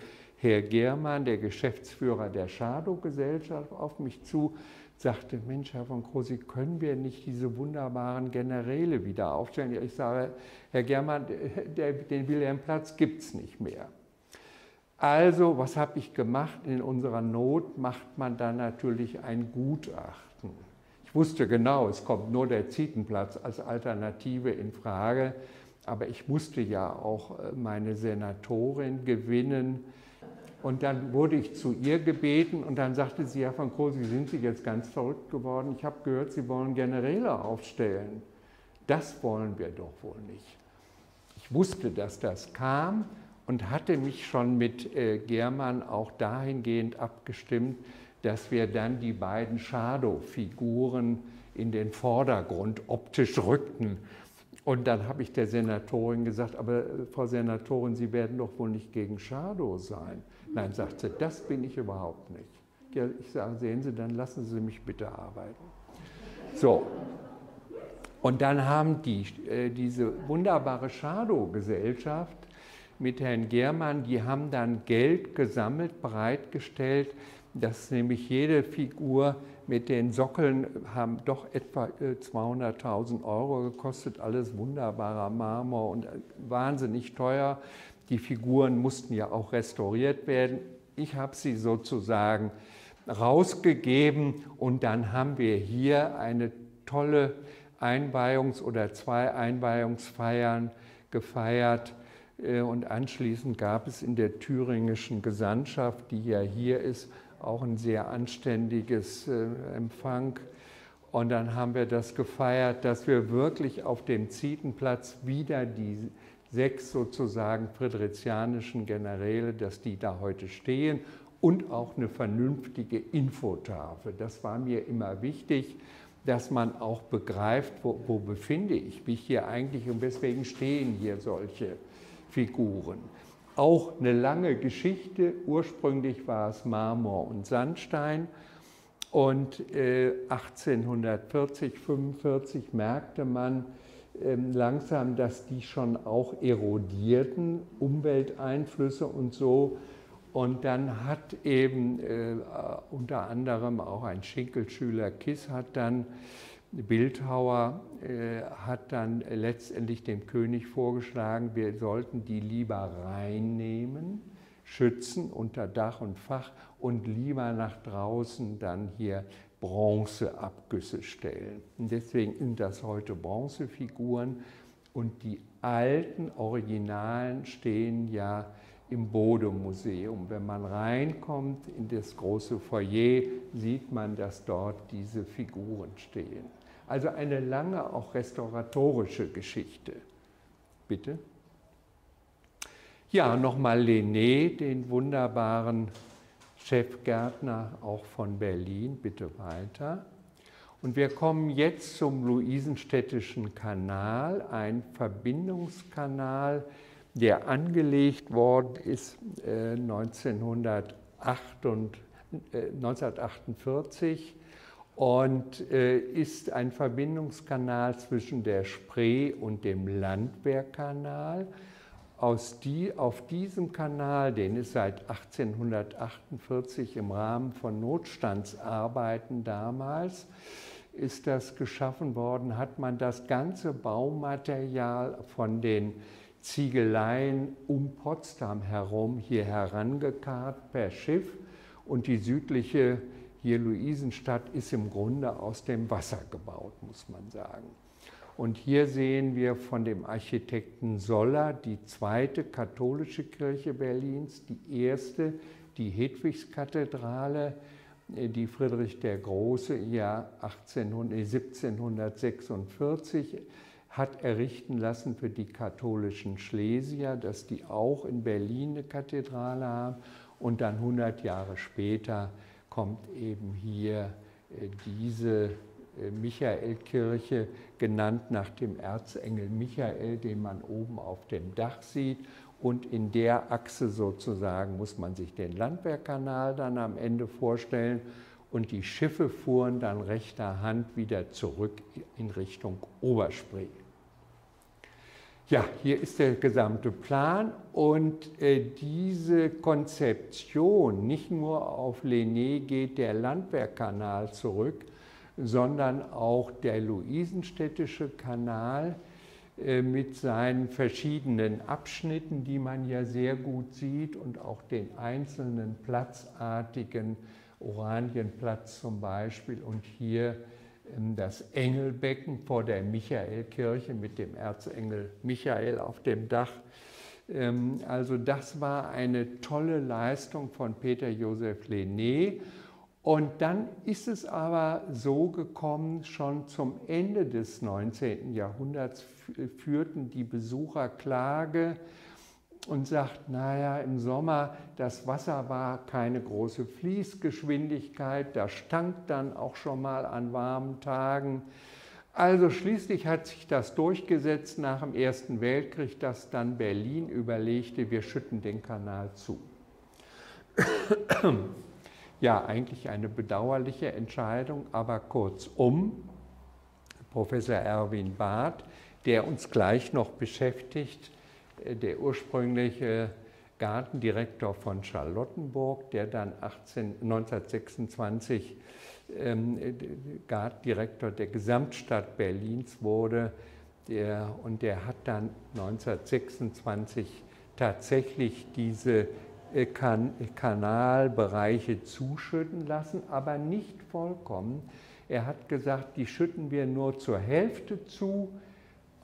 Speaker 2: Herr Germann, der Geschäftsführer der Shadow-Gesellschaft, auf mich zu, sagte, Mensch, Herr von Krosi, können wir nicht diese wunderbaren Generäle wieder aufstellen? Ich sage, Herr Germann, der, den Wilhelmplatz gibt es nicht mehr. Also, was habe ich gemacht? In unserer Not macht man dann natürlich ein Gutachten. Ich wusste genau, es kommt nur der Zietenplatz als Alternative in Frage, aber ich musste ja auch äh, meine Senatorin gewinnen. Und dann wurde ich zu ihr gebeten und dann sagte sie, Herr von Kohl, Sie sind Sie jetzt ganz verrückt geworden. Ich habe gehört, Sie wollen Generäle aufstellen. Das wollen wir doch wohl nicht. Ich wusste, dass das kam und hatte mich schon mit äh, German auch dahingehend abgestimmt, dass wir dann die beiden Shadow-Figuren in den Vordergrund optisch rückten. Und dann habe ich der Senatorin gesagt, aber äh, Frau Senatorin, Sie werden doch wohl nicht gegen Shadow sein. Nein, sagt sie, das bin ich überhaupt nicht. Ich sage, sehen Sie, dann lassen Sie mich bitte arbeiten. So, und dann haben die, äh, diese wunderbare Shadow-Gesellschaft mit Herrn Germann, die haben dann Geld gesammelt, bereitgestellt, dass nämlich jede Figur mit den Sockeln haben doch etwa 200.000 äh, Euro gekostet, alles wunderbarer Marmor und äh, wahnsinnig teuer. Die Figuren mussten ja auch restauriert werden. Ich habe sie sozusagen rausgegeben und dann haben wir hier eine tolle Einweihungs- oder zwei Einweihungsfeiern gefeiert äh, und anschließend gab es in der thüringischen Gesandtschaft, die ja hier ist, auch ein sehr anständiges äh, Empfang. Und dann haben wir das gefeiert, dass wir wirklich auf dem Zietenplatz wieder die sechs sozusagen friedrichianischen Generäle, dass die da heute stehen und auch eine vernünftige Infotafel. Das war mir immer wichtig, dass man auch begreift, wo, wo befinde ich mich hier eigentlich und weswegen stehen hier solche Figuren. Auch eine lange Geschichte. Ursprünglich war es Marmor und Sandstein. Und äh, 1840, 45 merkte man langsam, dass die schon auch erodierten, Umwelteinflüsse und so. Und dann hat eben äh, unter anderem auch ein Schinkelschüler Kiss hat dann Bildhauer äh, hat dann letztendlich dem König vorgeschlagen, wir sollten die lieber reinnehmen, schützen unter Dach und Fach und lieber nach draußen dann hier Bronzeabgüsse stellen. Und deswegen sind das heute Bronzefiguren und die alten Originalen stehen ja im Bode-Museum. Wenn man reinkommt in das große Foyer, sieht man, dass dort diese Figuren stehen. Also eine lange, auch restauratorische Geschichte. Bitte? Ja, nochmal Lené, den wunderbaren Chefgärtner auch von Berlin. Bitte weiter. Und wir kommen jetzt zum Luisenstädtischen Kanal, ein Verbindungskanal, der angelegt worden ist äh, 1948 und äh, ist ein Verbindungskanal zwischen der Spree und dem Landwehrkanal. Aus die, auf diesem Kanal, den es seit 1848 im Rahmen von Notstandsarbeiten damals ist das geschaffen worden, hat man das ganze Baumaterial von den Ziegeleien um Potsdam herum hier herangekarrt per Schiff und die südliche hier Luisenstadt ist im Grunde aus dem Wasser gebaut, muss man sagen. Und hier sehen wir von dem Architekten Soller die zweite katholische Kirche Berlins, die erste, die Hedwigskathedrale, die Friedrich der Große im Jahr 1746 hat errichten lassen für die katholischen Schlesier, dass die auch in Berlin eine Kathedrale haben. Und dann 100 Jahre später kommt eben hier äh, diese äh, Michaelkirche, genannt nach dem Erzengel Michael, den man oben auf dem Dach sieht. Und in der Achse sozusagen muss man sich den Landwehrkanal dann am Ende vorstellen. Und die Schiffe fuhren dann rechter Hand wieder zurück in Richtung Oberspree. Ja, hier ist der gesamte Plan und äh, diese Konzeption, nicht nur auf Lené geht der Landwehrkanal zurück, sondern auch der Luisenstädtische Kanal äh, mit seinen verschiedenen Abschnitten, die man ja sehr gut sieht und auch den einzelnen platzartigen Oranienplatz zum Beispiel und hier ähm, das Engelbecken vor der Michaelkirche mit dem Erzengel Michael auf dem Dach. Ähm, also das war eine tolle Leistung von Peter Joseph Lené. Und dann ist es aber so gekommen, schon zum Ende des 19. Jahrhunderts führten die Besucher Klage und sagt, naja, im Sommer, das Wasser war keine große Fließgeschwindigkeit, da stank dann auch schon mal an warmen Tagen. Also schließlich hat sich das durchgesetzt nach dem Ersten Weltkrieg, dass dann Berlin überlegte, wir schütten den Kanal zu. Ja, eigentlich eine bedauerliche Entscheidung, aber kurzum, Professor Erwin Barth, der uns gleich noch beschäftigt, der ursprüngliche Gartendirektor von Charlottenburg, der dann 18, 1926 ähm, Gartendirektor der Gesamtstadt Berlins wurde. Der, und der hat dann 1926 tatsächlich diese äh, kan Kanalbereiche zuschütten lassen, aber nicht vollkommen. Er hat gesagt, die schütten wir nur zur Hälfte zu,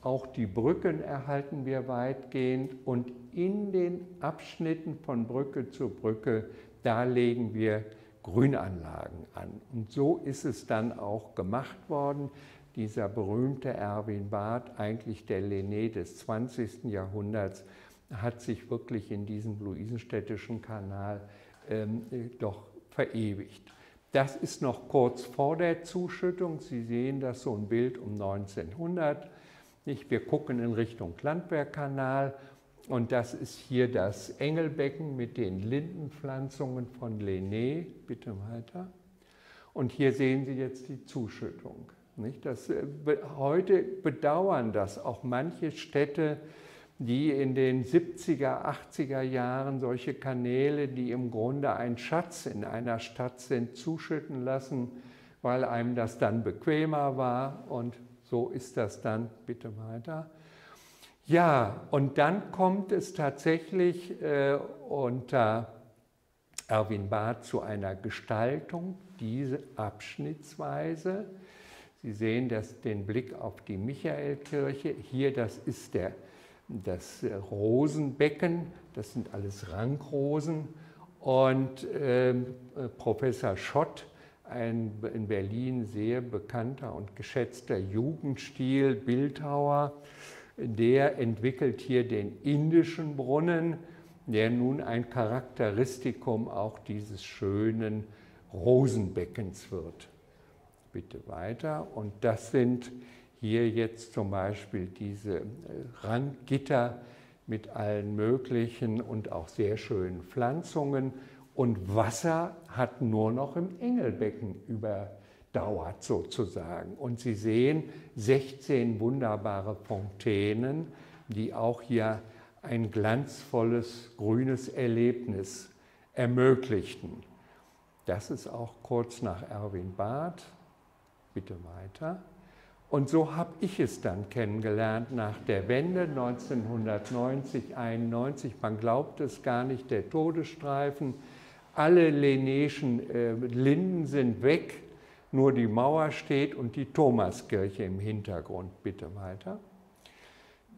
Speaker 2: auch die Brücken erhalten wir weitgehend und in den Abschnitten von Brücke zu Brücke, da legen wir Grünanlagen an. Und so ist es dann auch gemacht worden. Dieser berühmte Erwin Barth, eigentlich der Lené des 20. Jahrhunderts, hat sich wirklich in diesem luisenstädtischen Kanal ähm, doch verewigt. Das ist noch kurz vor der Zuschüttung. Sie sehen das so ein Bild um 1900. Nicht? Wir gucken in Richtung Landwehrkanal und das ist hier das Engelbecken mit den Lindenpflanzungen von Lené. Bitte weiter. Und hier sehen Sie jetzt die Zuschüttung. Nicht? Das, äh, heute bedauern das auch manche Städte, die in den 70er, 80er Jahren solche Kanäle, die im Grunde ein Schatz in einer Stadt sind, zuschütten lassen, weil einem das dann bequemer war und so ist das dann, bitte weiter. Ja, und dann kommt es tatsächlich äh, unter Erwin Barth zu einer Gestaltung, diese abschnittsweise. Sie sehen das, den Blick auf die Michaelkirche. Hier, das ist der, das Rosenbecken, das sind alles Rankrosen. Und äh, Professor Schott ein in Berlin sehr bekannter und geschätzter Jugendstil, Bildhauer, der entwickelt hier den indischen Brunnen, der nun ein Charakteristikum auch dieses schönen Rosenbeckens wird. Bitte weiter. Und das sind hier jetzt zum Beispiel diese äh, Randgitter mit allen möglichen und auch sehr schönen Pflanzungen und Wasser hat nur noch im Engelbecken überdauert sozusagen. Und Sie sehen 16 wunderbare Fontänen, die auch hier ein glanzvolles grünes Erlebnis ermöglichten. Das ist auch kurz nach Erwin Barth. Bitte weiter. Und so habe ich es dann kennengelernt nach der Wende 1990, 91. Man glaubt es gar nicht, der Todesstreifen alle Lennéschen äh, Linden sind weg, nur die Mauer steht und die Thomaskirche im Hintergrund. Bitte weiter.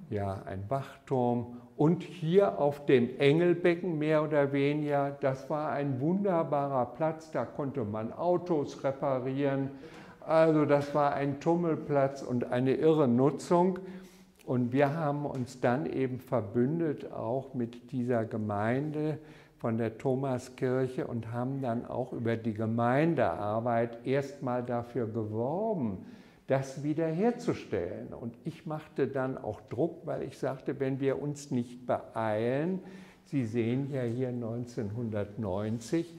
Speaker 2: Ja, ein Wachturm. Und hier auf dem Engelbecken mehr oder weniger, das war ein wunderbarer Platz, da konnte man Autos reparieren. Also das war ein Tummelplatz und eine irre Nutzung. Und wir haben uns dann eben verbündet auch mit dieser Gemeinde von der Thomaskirche und haben dann auch über die Gemeindearbeit erstmal dafür geworben, das wiederherzustellen. Und ich machte dann auch Druck, weil ich sagte, wenn wir uns nicht beeilen, Sie sehen ja hier 1990,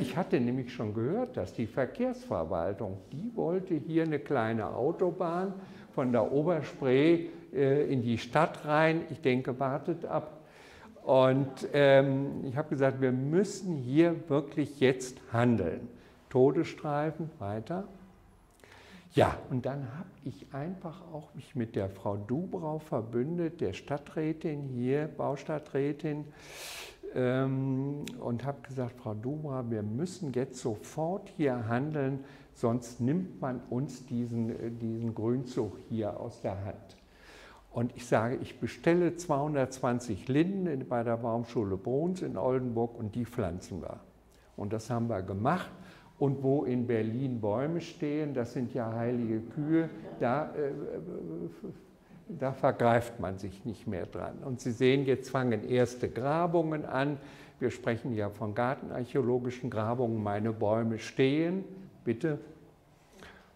Speaker 2: ich hatte nämlich schon gehört, dass die Verkehrsverwaltung, die wollte hier eine kleine Autobahn von der Oberspree äh, in die Stadt rein. Ich denke, wartet ab. Und ähm, ich habe gesagt, wir müssen hier wirklich jetzt handeln. Todesstreifen, weiter. Ja, und dann habe ich einfach auch mich mit der Frau Dubrau verbündet, der Stadträtin hier, Baustadträtin, ähm, und habe gesagt, Frau Dubrau, wir müssen jetzt sofort hier handeln, sonst nimmt man uns diesen, äh, diesen Grünzug hier aus der Hand. Und ich sage, ich bestelle 220 Linden bei der Baumschule Bruns in Oldenburg und die pflanzen wir. Und das haben wir gemacht. Und wo in Berlin Bäume stehen, das sind ja heilige Kühe, da, äh, da vergreift man sich nicht mehr dran. Und Sie sehen, jetzt fangen erste Grabungen an. Wir sprechen ja von gartenarchäologischen Grabungen. Meine Bäume stehen, bitte.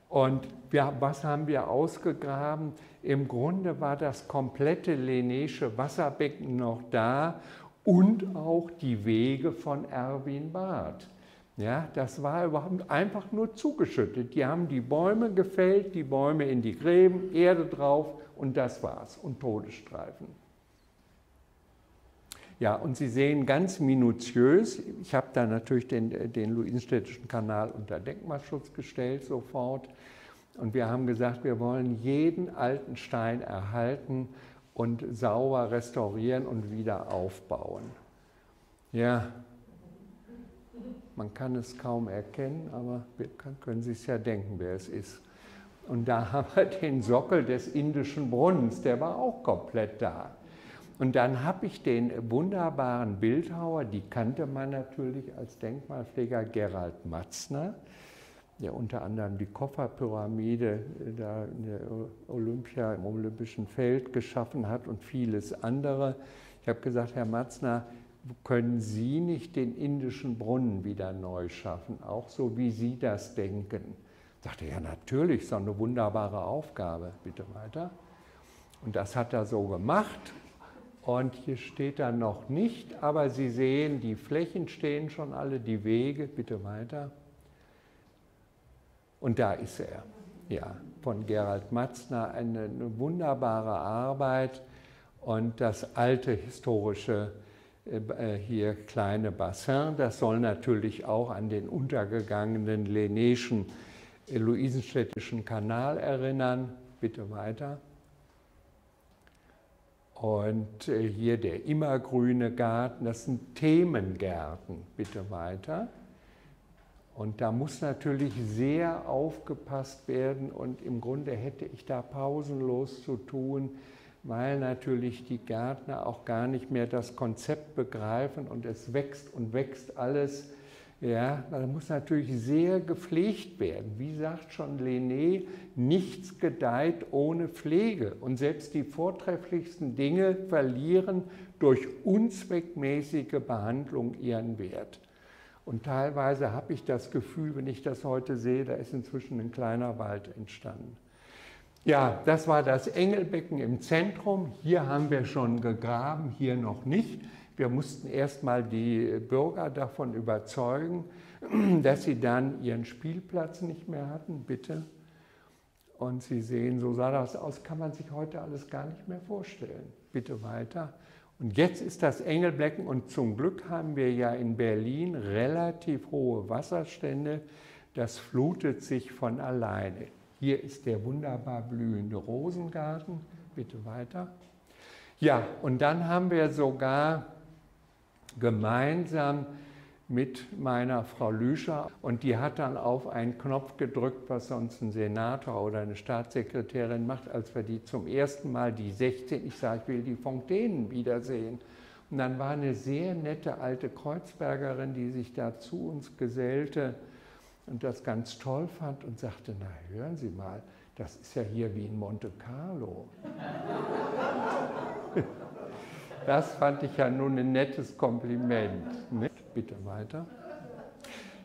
Speaker 2: Und wir, was haben wir ausgegraben? Im Grunde war das komplette Lenesche Wasserbecken noch da und auch die Wege von Erwin Barth. Ja, das war überhaupt einfach nur zugeschüttet. Die haben die Bäume gefällt, die Bäume in die Gräben, Erde drauf und das war's. Und Todesstreifen. Ja, und Sie sehen ganz minutiös, ich habe da natürlich den, den Luisenstädtischen Kanal unter Denkmalschutz gestellt sofort. Und wir haben gesagt, wir wollen jeden alten Stein erhalten und sauber restaurieren und wieder aufbauen. Ja, man kann es kaum erkennen, aber wir können sich ja denken, wer es ist. Und da *laughs* haben wir den Sockel des indischen Brunnens, der war auch komplett da. Und dann habe ich den wunderbaren Bildhauer, die kannte man natürlich als Denkmalpfleger, Gerald Matzner, der unter anderem die Kofferpyramide da in Olympia im Olympischen Feld geschaffen hat und vieles andere. Ich habe gesagt, Herr Matzner, können Sie nicht den indischen Brunnen wieder neu schaffen, auch so wie Sie das denken? Dachte, ja natürlich, so eine wunderbare Aufgabe, bitte weiter. Und das hat er so gemacht. Und hier steht er noch nicht, aber Sie sehen, die Flächen stehen schon alle, die Wege, bitte weiter. Und da ist er, ja, von Gerald Matzner, eine, eine wunderbare Arbeit und das alte historische hier kleine Bassin. Das soll natürlich auch an den untergegangenen Leneschen äh, Luisenstädtischen Kanal erinnern. Bitte weiter. Und äh, hier der immergrüne Garten, das sind Themengärten. Bitte weiter. Und da muss natürlich sehr aufgepasst werden und im Grunde hätte ich da pausenlos zu tun, weil natürlich die Gärtner auch gar nicht mehr das Konzept begreifen und es wächst und wächst alles. Ja, das muss natürlich sehr gepflegt werden. Wie sagt schon Lené, nichts gedeiht ohne Pflege. Und selbst die vortrefflichsten Dinge verlieren durch unzweckmäßige Behandlung ihren Wert. Und teilweise habe ich das Gefühl, wenn ich das heute sehe, da ist inzwischen ein kleiner Wald entstanden. Ja, das war das Engelbecken im Zentrum. Hier haben wir schon gegraben, hier noch nicht. Wir mussten erstmal die Bürger davon überzeugen, *clears throat* dass sie dann ihren Spielplatz nicht mehr hatten, bitte. Und Sie sehen, so sah das aus, kann man sich heute alles gar nicht mehr vorstellen. Bitte weiter. Und jetzt ist das Engelbecken und zum Glück haben wir ja in Berlin relativ hohe Wasserstände. Das flutet sich von alleine. Hier ist der wunderbar blühende Rosengarten. Bitte weiter. Ja, und dann haben wir sogar gemeinsam mit meiner Frau Lüscher und die hat dann auf einen Knopf gedrückt, was sonst ein Senator oder eine Staatssekretärin macht, als wir die zum ersten Mal, die 16, ich sage, ich will die Fontänen wiedersehen. Und dann war eine sehr nette alte Kreuzbergerin, die sich da zu uns gesellte und das ganz toll fand und sagte, na hören Sie mal, Das ist ja hier wie in Monte Carlo. *laughs* Das fand ich ja nun ein nettes Kompliment. Ne? Bitte weiter.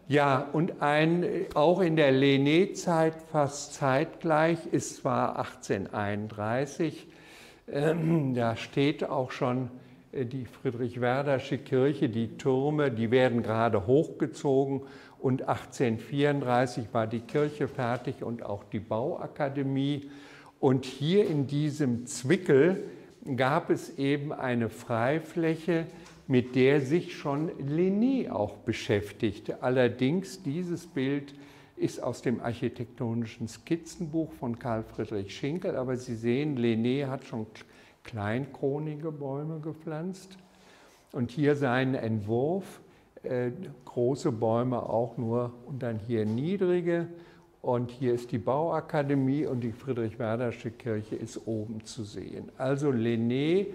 Speaker 2: Ja, und ein, auch in der Lené-Zeit fast zeitgleich ist zwar 1831, ähm, da steht auch schon äh, die Friedrich-Werdersche Kirche, die Türme, die werden gerade hochgezogen und 1834 war die Kirche fertig und auch die Bauakademie. Und hier in diesem Zwickel gab es eben eine Freifläche, mit der sich schon Lené auch beschäftigte. Allerdings dieses Bild ist aus dem architektonischen Skizzenbuch von Karl Friedrich Schinkel, aber Sie sehen, Lené hat schon kleinkronige Bäume gepflanzt und hier seinen Entwurf, äh, große Bäume auch nur und dann hier niedrige und hier ist die Bauakademie und die Friedrich-Werdersche Kirche ist oben zu sehen. Also Lené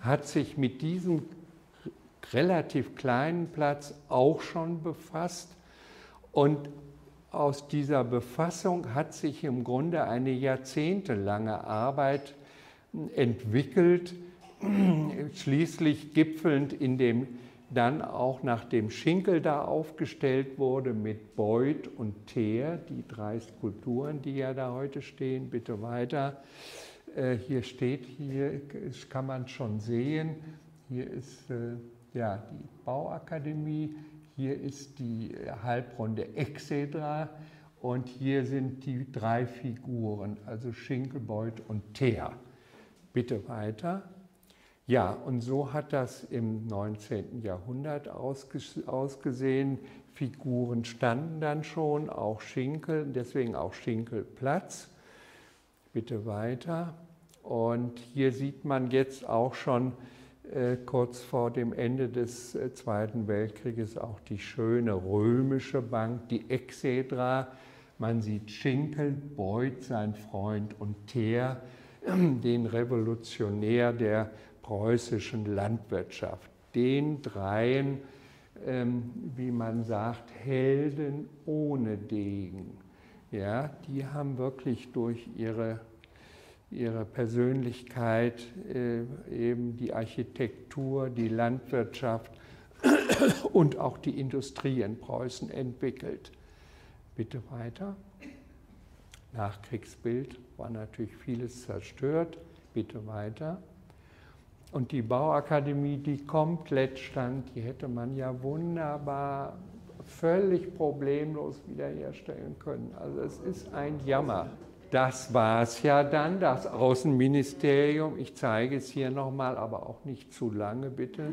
Speaker 2: hat sich mit diesem relativ kleinen Platz auch schon befasst und aus dieser Befassung hat sich im Grunde eine jahrzehntelange Arbeit entwickelt, *clears throat* schließlich gipfelnd in dem dann auch nachdem Schinkel da aufgestellt wurde mit Beuth und Teer, die drei Skulpturen, die ja da heute stehen, bitte weiter. Äh, hier steht, hier kann man schon sehen, hier ist äh, ja, die Bauakademie, hier ist die Halbrunde Exedra und hier sind die drei Figuren, also Schinkel, Beuth und Teer. Bitte weiter. Ja, und so hat das im 19. Jahrhundert ausgesehen. Figuren standen dann schon, auch Schinkel, deswegen auch Schinkelplatz. Bitte weiter. Und hier sieht man jetzt auch schon äh, kurz vor dem Ende des äh, Zweiten Weltkrieges auch die schöne römische Bank, die Exedra. Man sieht Schinkel, Beuth, sein Freund und Teer, *clears throat* den Revolutionär der preußischen Landwirtschaft, den dreien, ähm, wie man sagt, Helden ohne Degen. Ja, die haben wirklich durch ihre, ihre Persönlichkeit äh, eben die Architektur, die Landwirtschaft *coughs* und auch die Industrie in Preußen entwickelt. Bitte weiter. Nachkriegsbild war natürlich vieles zerstört. Bitte weiter. Und die Bauakademie, die komplett stand, die hätte man ja wunderbar, völlig problemlos wiederherstellen können. Also es ist ein Jammer. Das war es ja dann, das Außenministerium. Ich zeige es hier nochmal, aber auch nicht zu lange, bitte.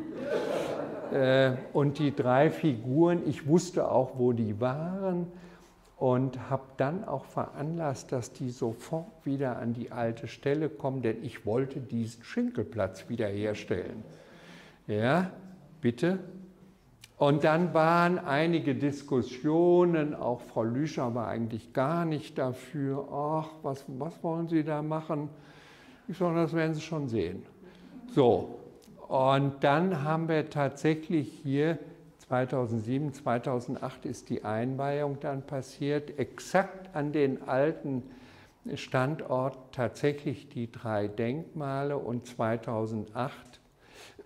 Speaker 2: Äh, und die drei Figuren, ich wusste auch, wo die waren und habe dann auch veranlasst, dass die sofort wieder an die alte Stelle kommen, denn ich wollte diesen Schinkelplatz wiederherstellen. Ja, bitte. Und dann waren einige Diskussionen, auch Frau Lüscher war eigentlich gar nicht dafür. Ach, was, was wollen Sie da machen? Ich sage, das werden Sie schon sehen. So, und dann haben wir tatsächlich hier 2007, 2008 ist die Einweihung dann passiert, exakt an den alten Standort tatsächlich die drei Denkmale und 2008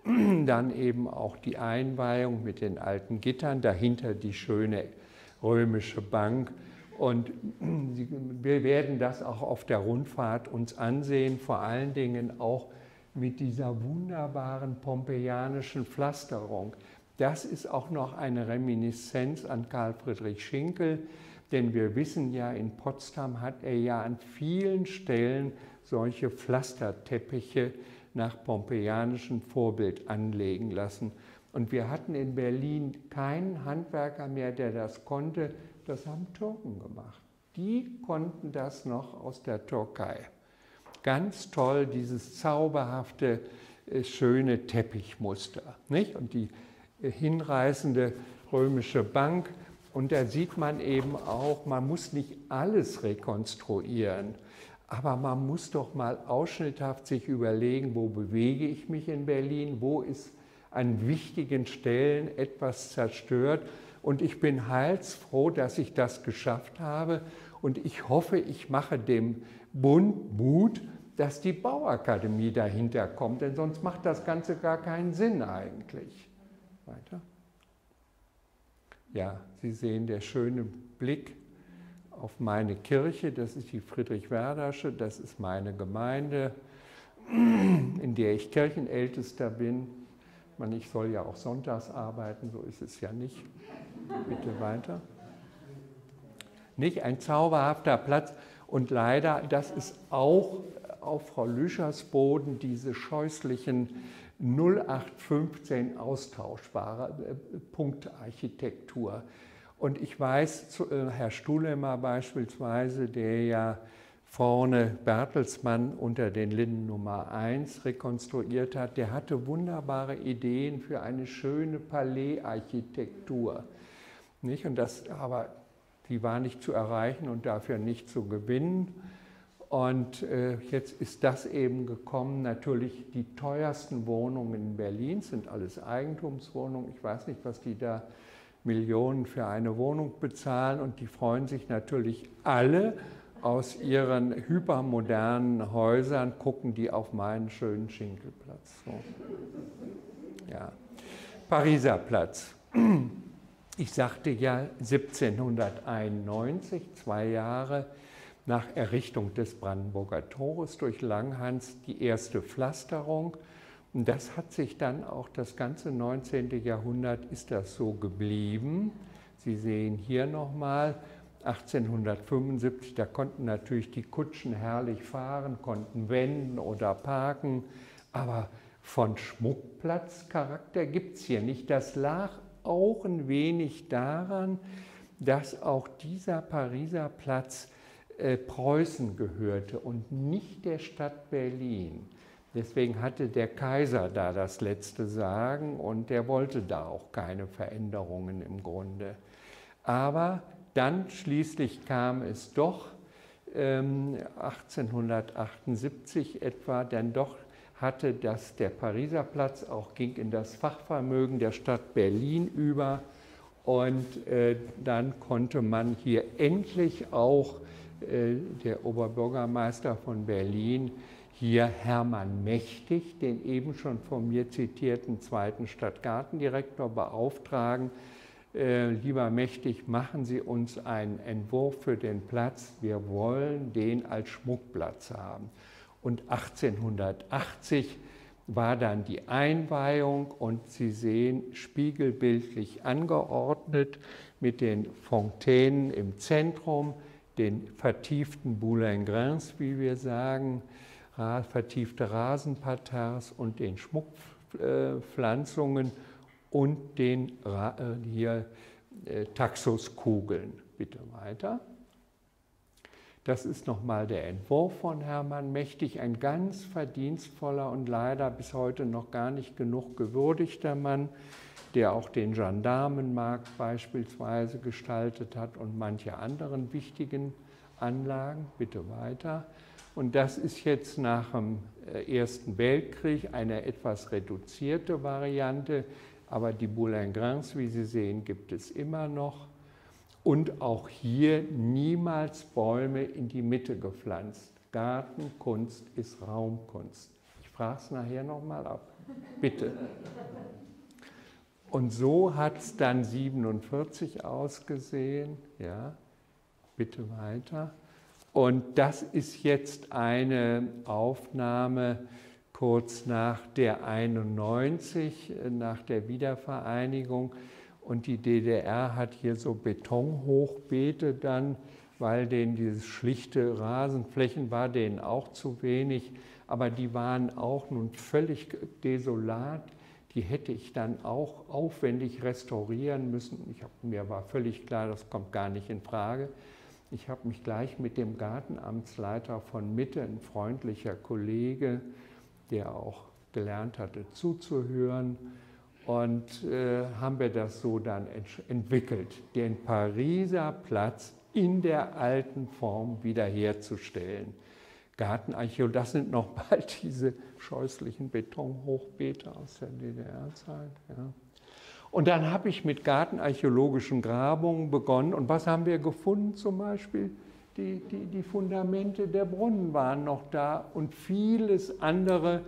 Speaker 2: *clears throat* dann eben auch die Einweihung mit den alten Gittern, dahinter die schöne römische Bank. Und *clears throat* wir werden das auch auf der Rundfahrt uns ansehen, vor allen Dingen auch mit dieser wunderbaren pompeianischen Pflasterung. Das ist auch noch eine Reminiszenz an Karl Friedrich Schinkel, denn wir wissen ja, in Potsdam hat er ja an vielen Stellen solche Pflasterteppiche nach pompeianischem Vorbild anlegen lassen. Und wir hatten in Berlin keinen Handwerker mehr, der das konnte. Das haben Türken gemacht. Die konnten das noch aus der Türkei. Ganz toll, dieses zauberhafte, äh, schöne Teppichmuster. Nicht? Und die hinreißende römische Bank. Und da sieht man eben auch, man muss nicht alles rekonstruieren, aber man muss doch mal ausschnitthaft sich überlegen, wo bewege ich mich in Berlin, wo ist an wichtigen Stellen etwas zerstört. Und ich bin heilsfroh, dass ich das geschafft habe Und ich hoffe, ich mache dem Bund Mut, dass die Bauakademie dahinter kommt, denn sonst macht das Ganze gar keinen Sinn eigentlich. Weiter. Ja, Sie sehen der schöne Blick auf meine Kirche, das ist die Friedrich-Werdersche, das ist meine Gemeinde, in der ich Kirchenältester bin. Ich soll ja auch sonntags arbeiten, so ist es ja nicht. Bitte weiter. Nicht ein zauberhafter Platz und leider, das ist auch auf Frau Lüschers Boden diese scheußlichen 0815 austauschbare äh, Punktarchitektur. Und ich weiß, äh, Herr Stuhlemer beispielsweise, der ja vorne Bertelsmann unter den Linden Nummer 1 rekonstruiert hat, der hatte wunderbare Ideen für eine schöne Palais-Architektur. Und das, aber die war nicht zu erreichen und dafür nicht zu gewinnen. Und äh, jetzt ist das eben gekommen. Natürlich die teuersten Wohnungen in Berlin sind alles Eigentumswohnungen. Ich weiß nicht, was die da Millionen für eine Wohnung bezahlen. Und die freuen sich natürlich alle aus ihren hypermodernen Häusern, gucken die auf meinen schönen Schinkelplatz. So. Ja. Pariser Platz. Ich sagte ja 1791, zwei Jahre nach Errichtung des Brandenburger Tores durch Langhans die erste Pflasterung. Und das hat sich dann auch das ganze 19. Jahrhundert ist das so geblieben. Sie sehen hier nochmal 1875, da konnten natürlich die Kutschen herrlich fahren, konnten wenden oder parken, aber von Schmuckplatzcharakter gibt es hier nicht. Das lag auch ein wenig daran, dass auch dieser Pariser Platz Preußen gehörte und nicht der Stadt Berlin. Deswegen hatte der Kaiser da das letzte Sagen und der wollte da auch keine Veränderungen im Grunde. Aber dann schließlich kam es doch ähm, 1878 etwa, denn doch hatte das der Pariser Platz auch ging in das Fachvermögen der Stadt Berlin über und äh, dann konnte man hier endlich auch äh, der Oberbürgermeister von Berlin hier Hermann Mächtig, den eben schon von mir zitierten zweiten Stadtgartendirektor, beauftragen. Äh, lieber Mächtig, machen Sie uns einen Entwurf für den Platz. Wir wollen den als Schmuckplatz haben. Und 1880 war dann die Einweihung und Sie sehen spiegelbildlich angeordnet mit den Fontänen im Zentrum, den vertieften Boulin-Grins, wie wir sagen, vertiefte Rasenparterres und den Schmuckpflanzungen und den äh, hier äh, Taxuskugeln. Bitte weiter. Das ist nochmal der Entwurf von Hermann Mächtig, ein ganz verdienstvoller und leider bis heute noch gar nicht genug gewürdigter Mann, der auch den Gendarmenmarkt beispielsweise gestaltet hat und manche anderen wichtigen Anlagen. Bitte weiter. Und das ist jetzt nach dem äh, Ersten Weltkrieg eine etwas reduzierte Variante, aber die Boulin-Grins, wie Sie sehen, gibt es immer noch. Und auch hier niemals Bäume in die Mitte gepflanzt. Gartenkunst ist Raumkunst. Ich frage es nachher nochmal ab. Bitte. Und so hat es dann 47 ausgesehen. Ja, bitte weiter. Und das ist jetzt eine Aufnahme kurz nach der 91, nach der Wiedervereinigung. Und die DDR hat hier so Betonhochbeete dann, weil denen diese schlichte Rasenflächen war denen auch zu wenig. Aber die waren auch nun völlig desolat. Die hätte ich dann auch aufwendig restaurieren müssen. Ich hab, mir war völlig klar, das kommt gar nicht in Frage. Ich habe mich gleich mit dem Gartenamtsleiter von Mitte, ein freundlicher Kollege, der auch gelernt hatte zuzuhören, und äh, haben wir das so dann ent entwickelt, den Pariser Platz in der alten Form wiederherzustellen. Gartenarchäologie, das sind nochmal *laughs* diese scheußlichen Betonhochbeete aus der DDR-Zeit. Ja. Und dann habe ich mit gartenarchäologischen Grabungen begonnen. Und was haben wir gefunden zum Beispiel? die, die, die Fundamente der Brunnen waren noch da und vieles andere.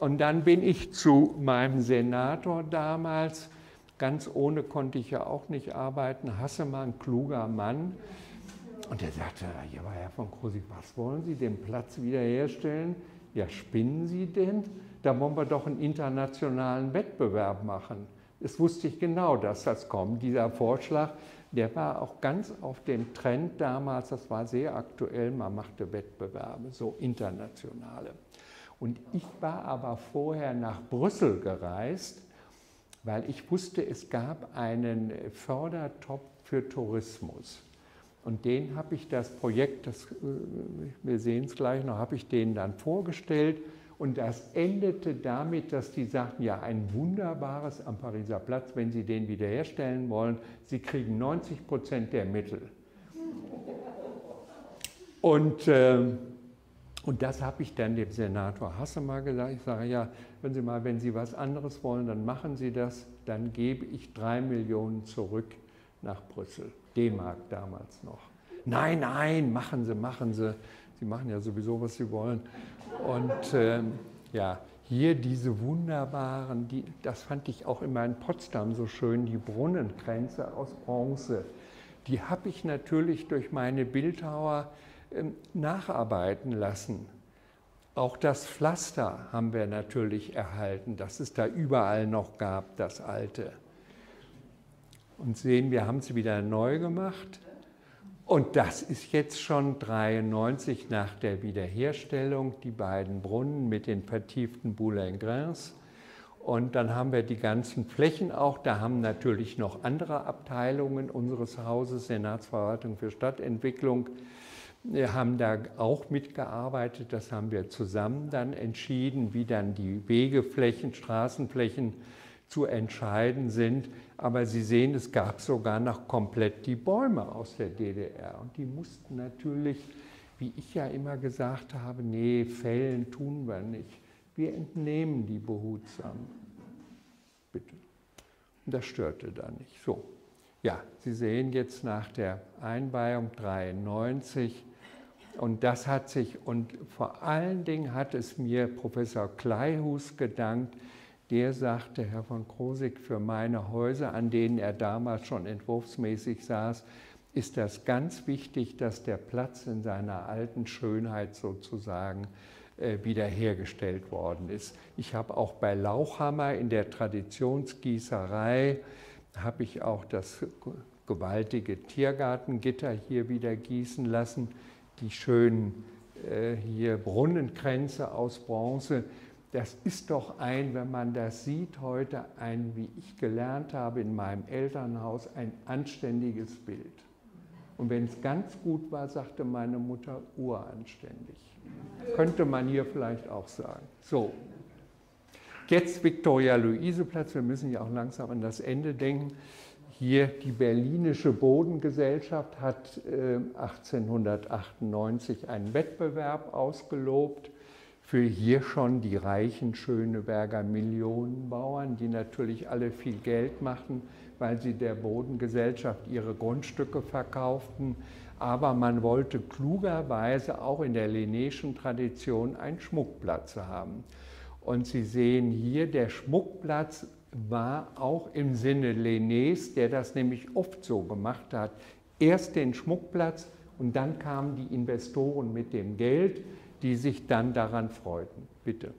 Speaker 2: Und dann bin ich zu meinem Senator damals, ganz ohne konnte ich ja auch nicht arbeiten, Hassemann, kluger Mann. Und er sagte, ja, Herr von Krusig, was wollen Sie, den Platz wiederherstellen? Ja, spinnen Sie denn? Da wollen wir doch einen internationalen Wettbewerb machen. Das wusste ich genau, dass das kommt, dieser Vorschlag der war auch ganz auf dem Trend damals, das war sehr aktuell, man machte Wettbewerbe, so internationale. Und ich war aber vorher nach Brüssel gereist, weil ich wusste, es gab einen Fördertopf für Tourismus. Und den habe ich das Projekt, das, äh, wir sehen es gleich noch, habe ich denen dann vorgestellt und das endete damit, dass die sagten, ja, ein wunderbares am Pariser Platz, wenn Sie den wiederherstellen wollen, Sie kriegen 90 Prozent der Mittel. Und, äh, und das habe ich dann dem Senator Hassemer gesagt. Ich sage, ja, wenn Sie mal, wenn Sie was anderes wollen, dann machen Sie das. Dann gebe ich drei Millionen zurück nach Brüssel. D-Mark damals noch. Nein, nein, machen Sie, machen Sie. Sie machen ja sowieso, was Sie wollen. Und äh, ja, hier diese wunderbaren, die, das fand ich auch immer in Potsdam so schön, die Brunnenkränze aus Bronze. Die habe ich natürlich durch meine Bildhauer nacharbeiten lassen. Auch das Pflaster haben wir natürlich erhalten, das es da überall noch gab, das alte. Und sehen, wir haben sie wieder neu gemacht. Und das ist jetzt schon 93 nach der Wiederherstellung, die beiden Brunnen mit den vertieften Boulegrins. Und dann haben wir die ganzen Flächen auch. Da haben natürlich noch andere Abteilungen unseres Hauses, Senatsverwaltung für Stadtentwicklung, haben da auch mitgearbeitet. Das haben wir zusammen dann entschieden, wie dann die Wegeflächen, Straßenflächen zu entscheiden sind. Aber Sie sehen, es gab sogar noch komplett die Bäume aus der DDR. Und die mussten natürlich, wie ich ja immer gesagt habe, nee, fällen tun wir nicht. Wir entnehmen die behutsam. Bitte. Und das störte da nicht. So. Ja, Sie sehen jetzt nach der Einweihung 93, und das hat sich, und vor allen Dingen hat es mir Professor Kleihus gedankt, der sagte, Herr von Krosig, für meine Häuser, an denen er damals schon entwurfsmäßig saß, ist das ganz wichtig, dass der Platz in seiner alten Schönheit sozusagen äh, wiederhergestellt worden ist. Ich habe auch bei Lauchhammer in der Traditionsgießerei, habe ich auch das gewaltige Tiergartengitter hier wieder gießen lassen, die schönen äh, hier Brunnenkränze aus Bronze, das ist doch ein, wenn man das sieht heute, ein, wie ich gelernt habe in meinem Elternhaus, ein anständiges Bild. Und wenn es ganz gut war, sagte meine Mutter, uranständig. Könnte man hier vielleicht auch sagen. So, jetzt Viktoria-Luise-Platz, wir müssen ja auch langsam an das Ende denken. Hier die Berlinische Bodengesellschaft hat äh, 1898 einen Wettbewerb ausgelobt für hier schon die reichen Schöneberger Millionenbauern, die natürlich alle viel Geld machten, weil sie der Bodengesellschaft ihre Grundstücke verkauften. Aber man wollte klugerweise auch in der Linnéischen Tradition einen Schmuckplatz haben. Und Sie sehen hier, der Schmuckplatz war auch im Sinne Linnés, der das nämlich oft so gemacht hat. Erst den Schmuckplatz und dann kamen die Investoren mit dem Geld die sich dann daran freuten. Bitte.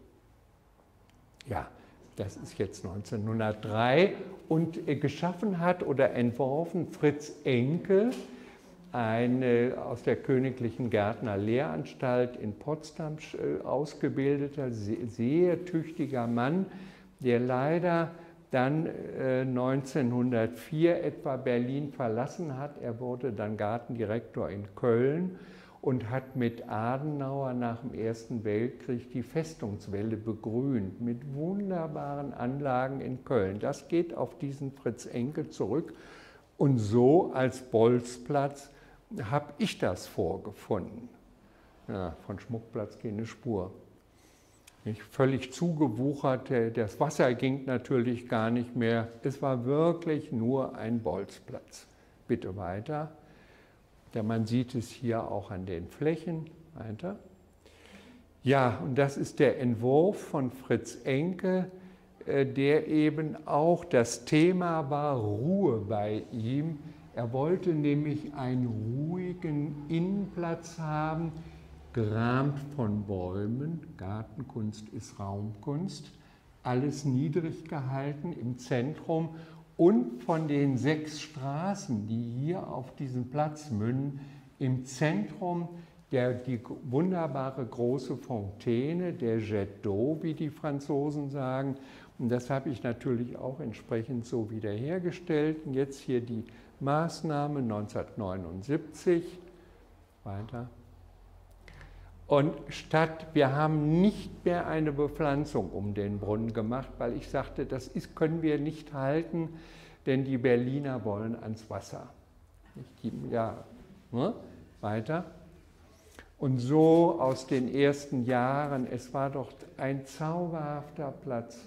Speaker 2: Ja, das ist jetzt 1903 und geschaffen hat oder entworfen Fritz Enke, ein aus der Königlichen Gärtner Lehranstalt in Potsdam äh, ausgebildeter, sehr tüchtiger Mann, der leider dann 1904 äh, etwa Berlin verlassen hat. Er wurde dann Gartendirektor in Köln und hat mit Adenauer nach dem Ersten Weltkrieg die Festungswelle begrünt mit wunderbaren Anlagen in Köln. Das geht auf diesen Fritz Enke zurück und so als Bolzplatz habe ich das vorgefunden. Ja, von Schmuckplatz keine Spur. Nicht völlig zugewuchert, das Wasser ging natürlich gar nicht mehr. Es war wirklich nur ein Bolzplatz. Bitte weiter. Ja, man sieht es hier auch an den Flächen. Weiter. Ja, und das ist der Entwurf von Fritz Enke, äh, der eben auch das Thema war Ruhe bei ihm. Er wollte nämlich einen ruhigen Innenplatz haben, gerahmt von Bäumen. Gartenkunst ist Raumkunst. Alles niedrig gehalten im Zentrum und von den sechs Straßen, die hier auf diesen Platz münden, im Zentrum der, die wunderbare große Fontäne, der Jet d'eau, wie die Franzosen sagen. Und das habe ich natürlich auch entsprechend so wiederhergestellt. Und jetzt hier die Maßnahme 1979. Weiter. Und statt, wir haben nicht mehr eine Bepflanzung um den Brunnen gemacht, weil ich sagte, das ist, können wir nicht halten, denn die Berliner wollen ans Wasser. Ja, ne? weiter. Und so aus den ersten Jahren, es war doch ein zauberhafter Platz.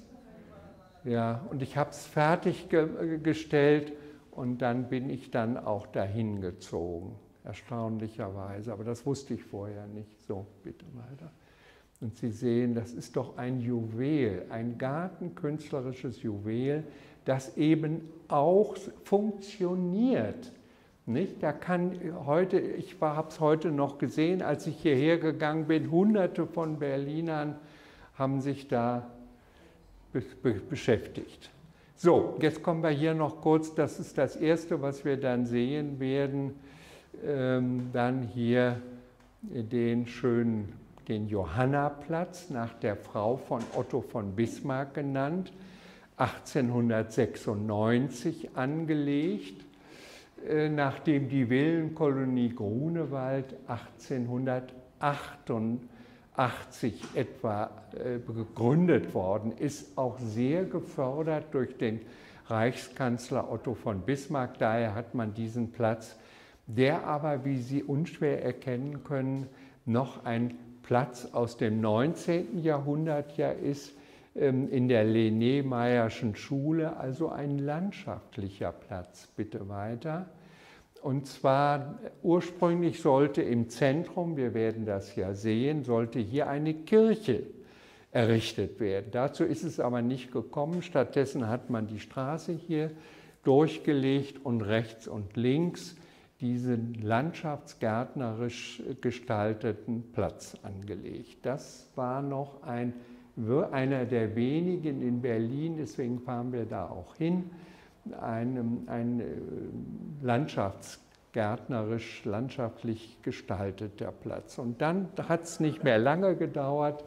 Speaker 2: Ja, und ich habe es fertiggestellt und dann bin ich dann auch dahin gezogen, erstaunlicherweise. Aber das wusste ich vorher nicht. So, bitte weiter. Und Sie sehen, das ist doch ein Juwel, ein gartenkünstlerisches Juwel, das eben auch funktioniert. Nicht? Da kann heute, ich habe es heute noch gesehen, als ich hierher gegangen bin, hunderte von Berlinern haben sich da be be beschäftigt. So, jetzt kommen wir hier noch kurz, das ist das Erste, was wir dann sehen werden, ähm, dann hier den schönen, den Johannaplatz, nach der Frau von Otto von Bismarck genannt, 1896 angelegt äh, nachdem die Villenkolonie Grunewald 1888 etwa äh, gegründet worden ist, auch sehr gefördert durch den Reichskanzler Otto von Bismarck. Daher hat man diesen Platz, der aber, wie Sie unschwer erkennen können, noch ein Platz aus dem 19. Jahrhundert ja ist, ähm, in der Lené-Meyerschen Schule, also ein landschaftlicher Platz. Bitte weiter. Und zwar ursprünglich sollte im Zentrum, wir werden das ja sehen, sollte hier eine Kirche errichtet werden. Dazu ist es aber nicht gekommen. Stattdessen hat man die Straße hier durchgelegt und rechts und links diesen landschaftsgärtnerisch gestalteten Platz angelegt. Das war noch ein einer der wenigen in Berlin, deswegen fahren wir da auch hin, ein, ein äh, landschaftsgärtnerisch, landschaftlich gestalteter Platz. Und dann hat es nicht mehr lange gedauert.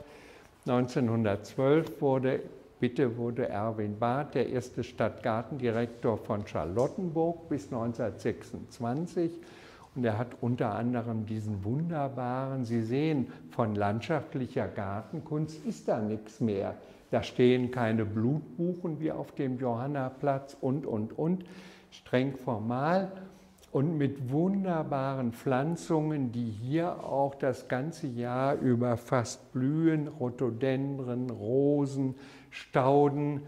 Speaker 2: 1912 wurde, bitte wurde Erwin Barth der erste Stadtgartendirektor von Charlottenburg bis 1926 und er hat unter anderem diesen wunderbaren, Sie sehen, von landschaftlicher Gartenkunst ist da nichts mehr. Da stehen keine Blutbuchen wie auf dem Johannaplatz und, und, und, streng formal und mit wunderbaren Pflanzungen, die hier auch das ganze Jahr über fast blühen, Rhododendren, Rosen, Stauden,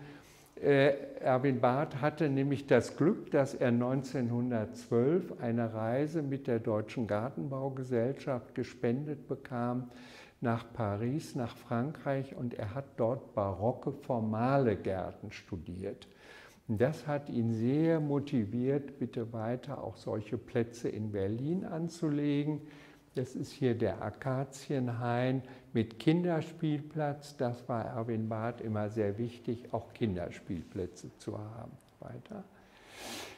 Speaker 2: äh, Erwin Barth hatte nämlich das Glück, dass er 1912 eine Reise mit der Deutschen Gartenbaugesellschaft gespendet bekam nach Paris, nach Frankreich und er hat dort barocke formale Gärten studiert. Das hat ihn sehr motiviert, bitte weiter auch solche Plätze in Berlin anzulegen. Das ist hier der Akazienhain mit Kinderspielplatz. Das war Erwin Barth immer sehr wichtig, auch Kinderspielplätze zu haben. Weiter.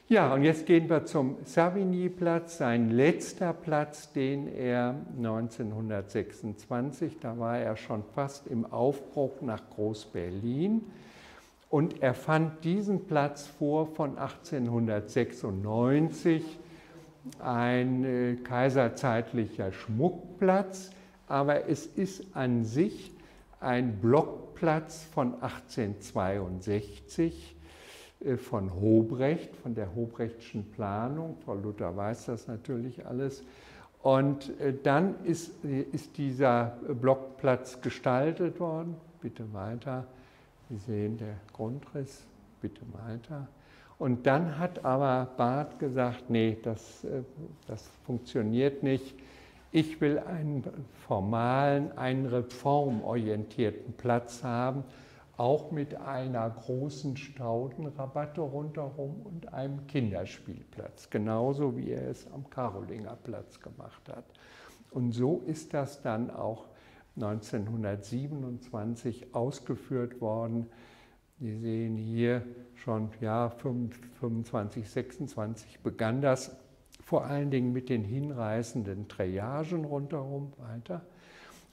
Speaker 2: Ja, und jetzt gehen wir zum Savigny-Platz, sein letzter Platz, den er 1926, da war er schon fast im Aufbruch nach Groß-Berlin. Und er fand diesen Platz vor von 1896 ein äh, kaiserzeitlicher Schmuckplatz, aber es ist an sich ein Blockplatz von 1862 äh, von Hobrecht, von der Hobrechtschen Planung. Frau Luther weiß das natürlich alles. Und äh, dann ist, ist dieser Blockplatz gestaltet worden. Bitte weiter. Sie sehen der Grundriss. Bitte weiter. Und dann hat aber Barth gesagt, nee, das, äh, das funktioniert nicht. Ich will einen formalen, einen reformorientierten Platz haben, auch mit einer großen Staudenrabatte rundherum und einem Kinderspielplatz, genauso wie er es am Karolinger Platz gemacht hat. Und so ist das dann auch 1927 ausgeführt worden. Sie sehen hier schon, ja, 25, 26 begann das vor allen Dingen mit den hinreißenden Triagen rundherum weiter.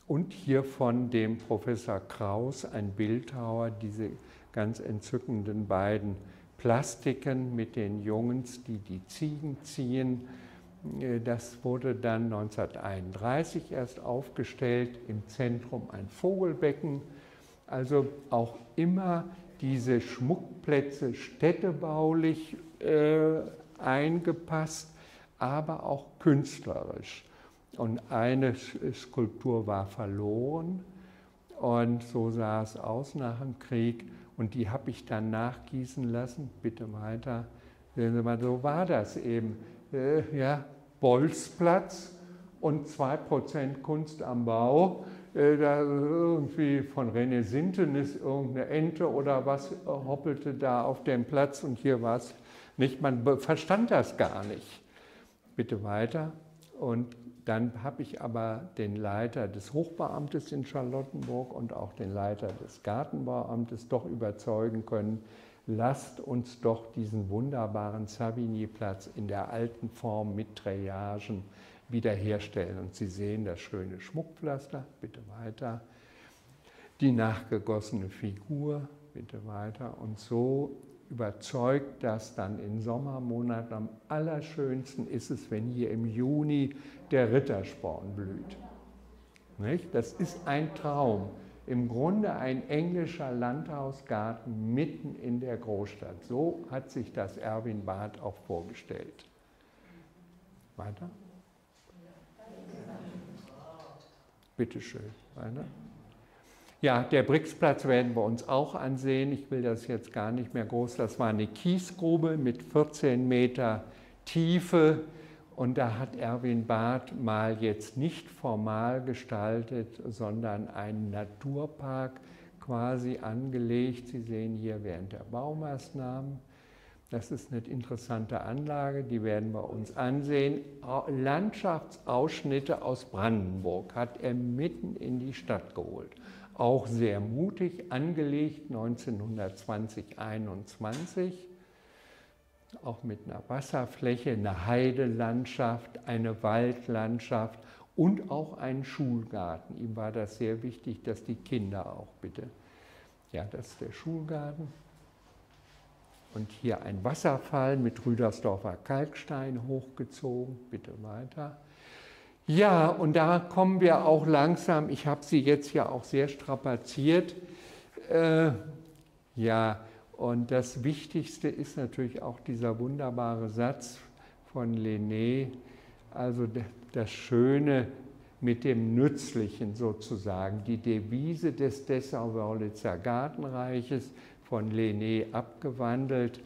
Speaker 2: Und hier von dem Professor Kraus ein Bildhauer, diese ganz entzückenden beiden Plastiken mit den Jungs, die die Ziegen ziehen. Äh, das wurde dann 1931 erst aufgestellt, im Zentrum ein Vogelbecken. Also auch immer diese Schmuckplätze städtebaulich äh, eingepasst, aber auch künstlerisch. Und eine Skulptur war verloren und so sah es aus nach dem Krieg und die habe ich dann nachgießen lassen. Bitte weiter. Sehen Sie mal, so war das eben. Äh, ja, Bolzplatz und 2% Kunst am Bau. Äh, da irgendwie von René Sintenis irgendeine Ente oder was hoppelte da auf dem Platz und hier war es nicht. Man verstand das gar nicht. Bitte weiter. Und dann habe ich aber den Leiter des Hochbeamtes in Charlottenburg und auch den Leiter des Gartenbauamtes doch überzeugen können, lasst uns doch diesen wunderbaren Savigny-Platz in der alten Form mit Treillagen wiederherstellen. Und Sie sehen das schöne Schmuckpflaster, bitte weiter, die nachgegossene Figur, bitte weiter. Und so überzeugt, dass dann in Sommermonaten am allerschönsten ist es, wenn hier im Juni der Rittersporn blüht. Nicht? Das ist ein Traum. Im Grunde ein englischer Landhausgarten mitten in der Großstadt. So hat sich das Erwin Barth auch vorgestellt. Weiter? Bitte schön. Weiter? Ja, der Brixplatz werden wir uns auch ansehen. Ich will das jetzt gar nicht mehr groß. Das war eine Kiesgrube mit 14 Meter Tiefe. Und da hat Erwin Barth mal jetzt nicht formal gestaltet, sondern einen Naturpark quasi angelegt. Sie sehen hier während der Baumaßnahmen. Das ist eine interessante Anlage, die werden wir uns ansehen. Landschaftsausschnitte aus Brandenburg hat er mitten in die Stadt geholt auch sehr mutig angelegt 1920, 21, auch mit einer Wasserfläche, einer Heidelandschaft, eine Waldlandschaft und auch einen Schulgarten. Ihm war das sehr wichtig, dass die Kinder auch bitte. Ja, das ist der Schulgarten. Und hier ein Wasserfall mit Rüdersdorfer Kalkstein hochgezogen. Bitte weiter. Ja, und da kommen wir auch langsam, ich habe sie jetzt ja auch sehr strapaziert. Äh, ja, und das Wichtigste ist natürlich auch dieser wunderbare Satz von Lené, also das Schöne mit dem Nützlichen sozusagen, die Devise des Dessau-Wörlitzer Gartenreiches von Lené abgewandelt.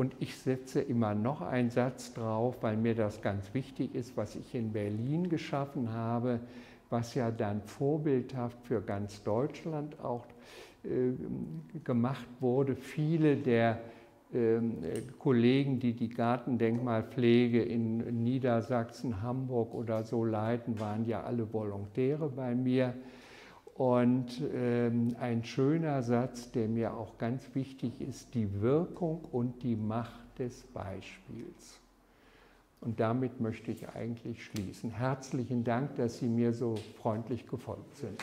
Speaker 2: Und ich setze immer noch einen Satz drauf, weil mir das ganz wichtig ist, was ich in Berlin geschaffen habe, was ja dann vorbildhaft für ganz Deutschland auch äh, gemacht wurde. Viele der äh, Kollegen, die die Gartendenkmalpflege in Niedersachsen, Hamburg oder so leiten, waren ja alle Volontäre bei mir. Und ähm, ein schöner Satz, der mir auch ganz wichtig ist, die Wirkung und die Macht des Beispiels. Und damit möchte ich eigentlich schließen. Herzlichen Dank, dass Sie mir so freundlich gefolgt sind.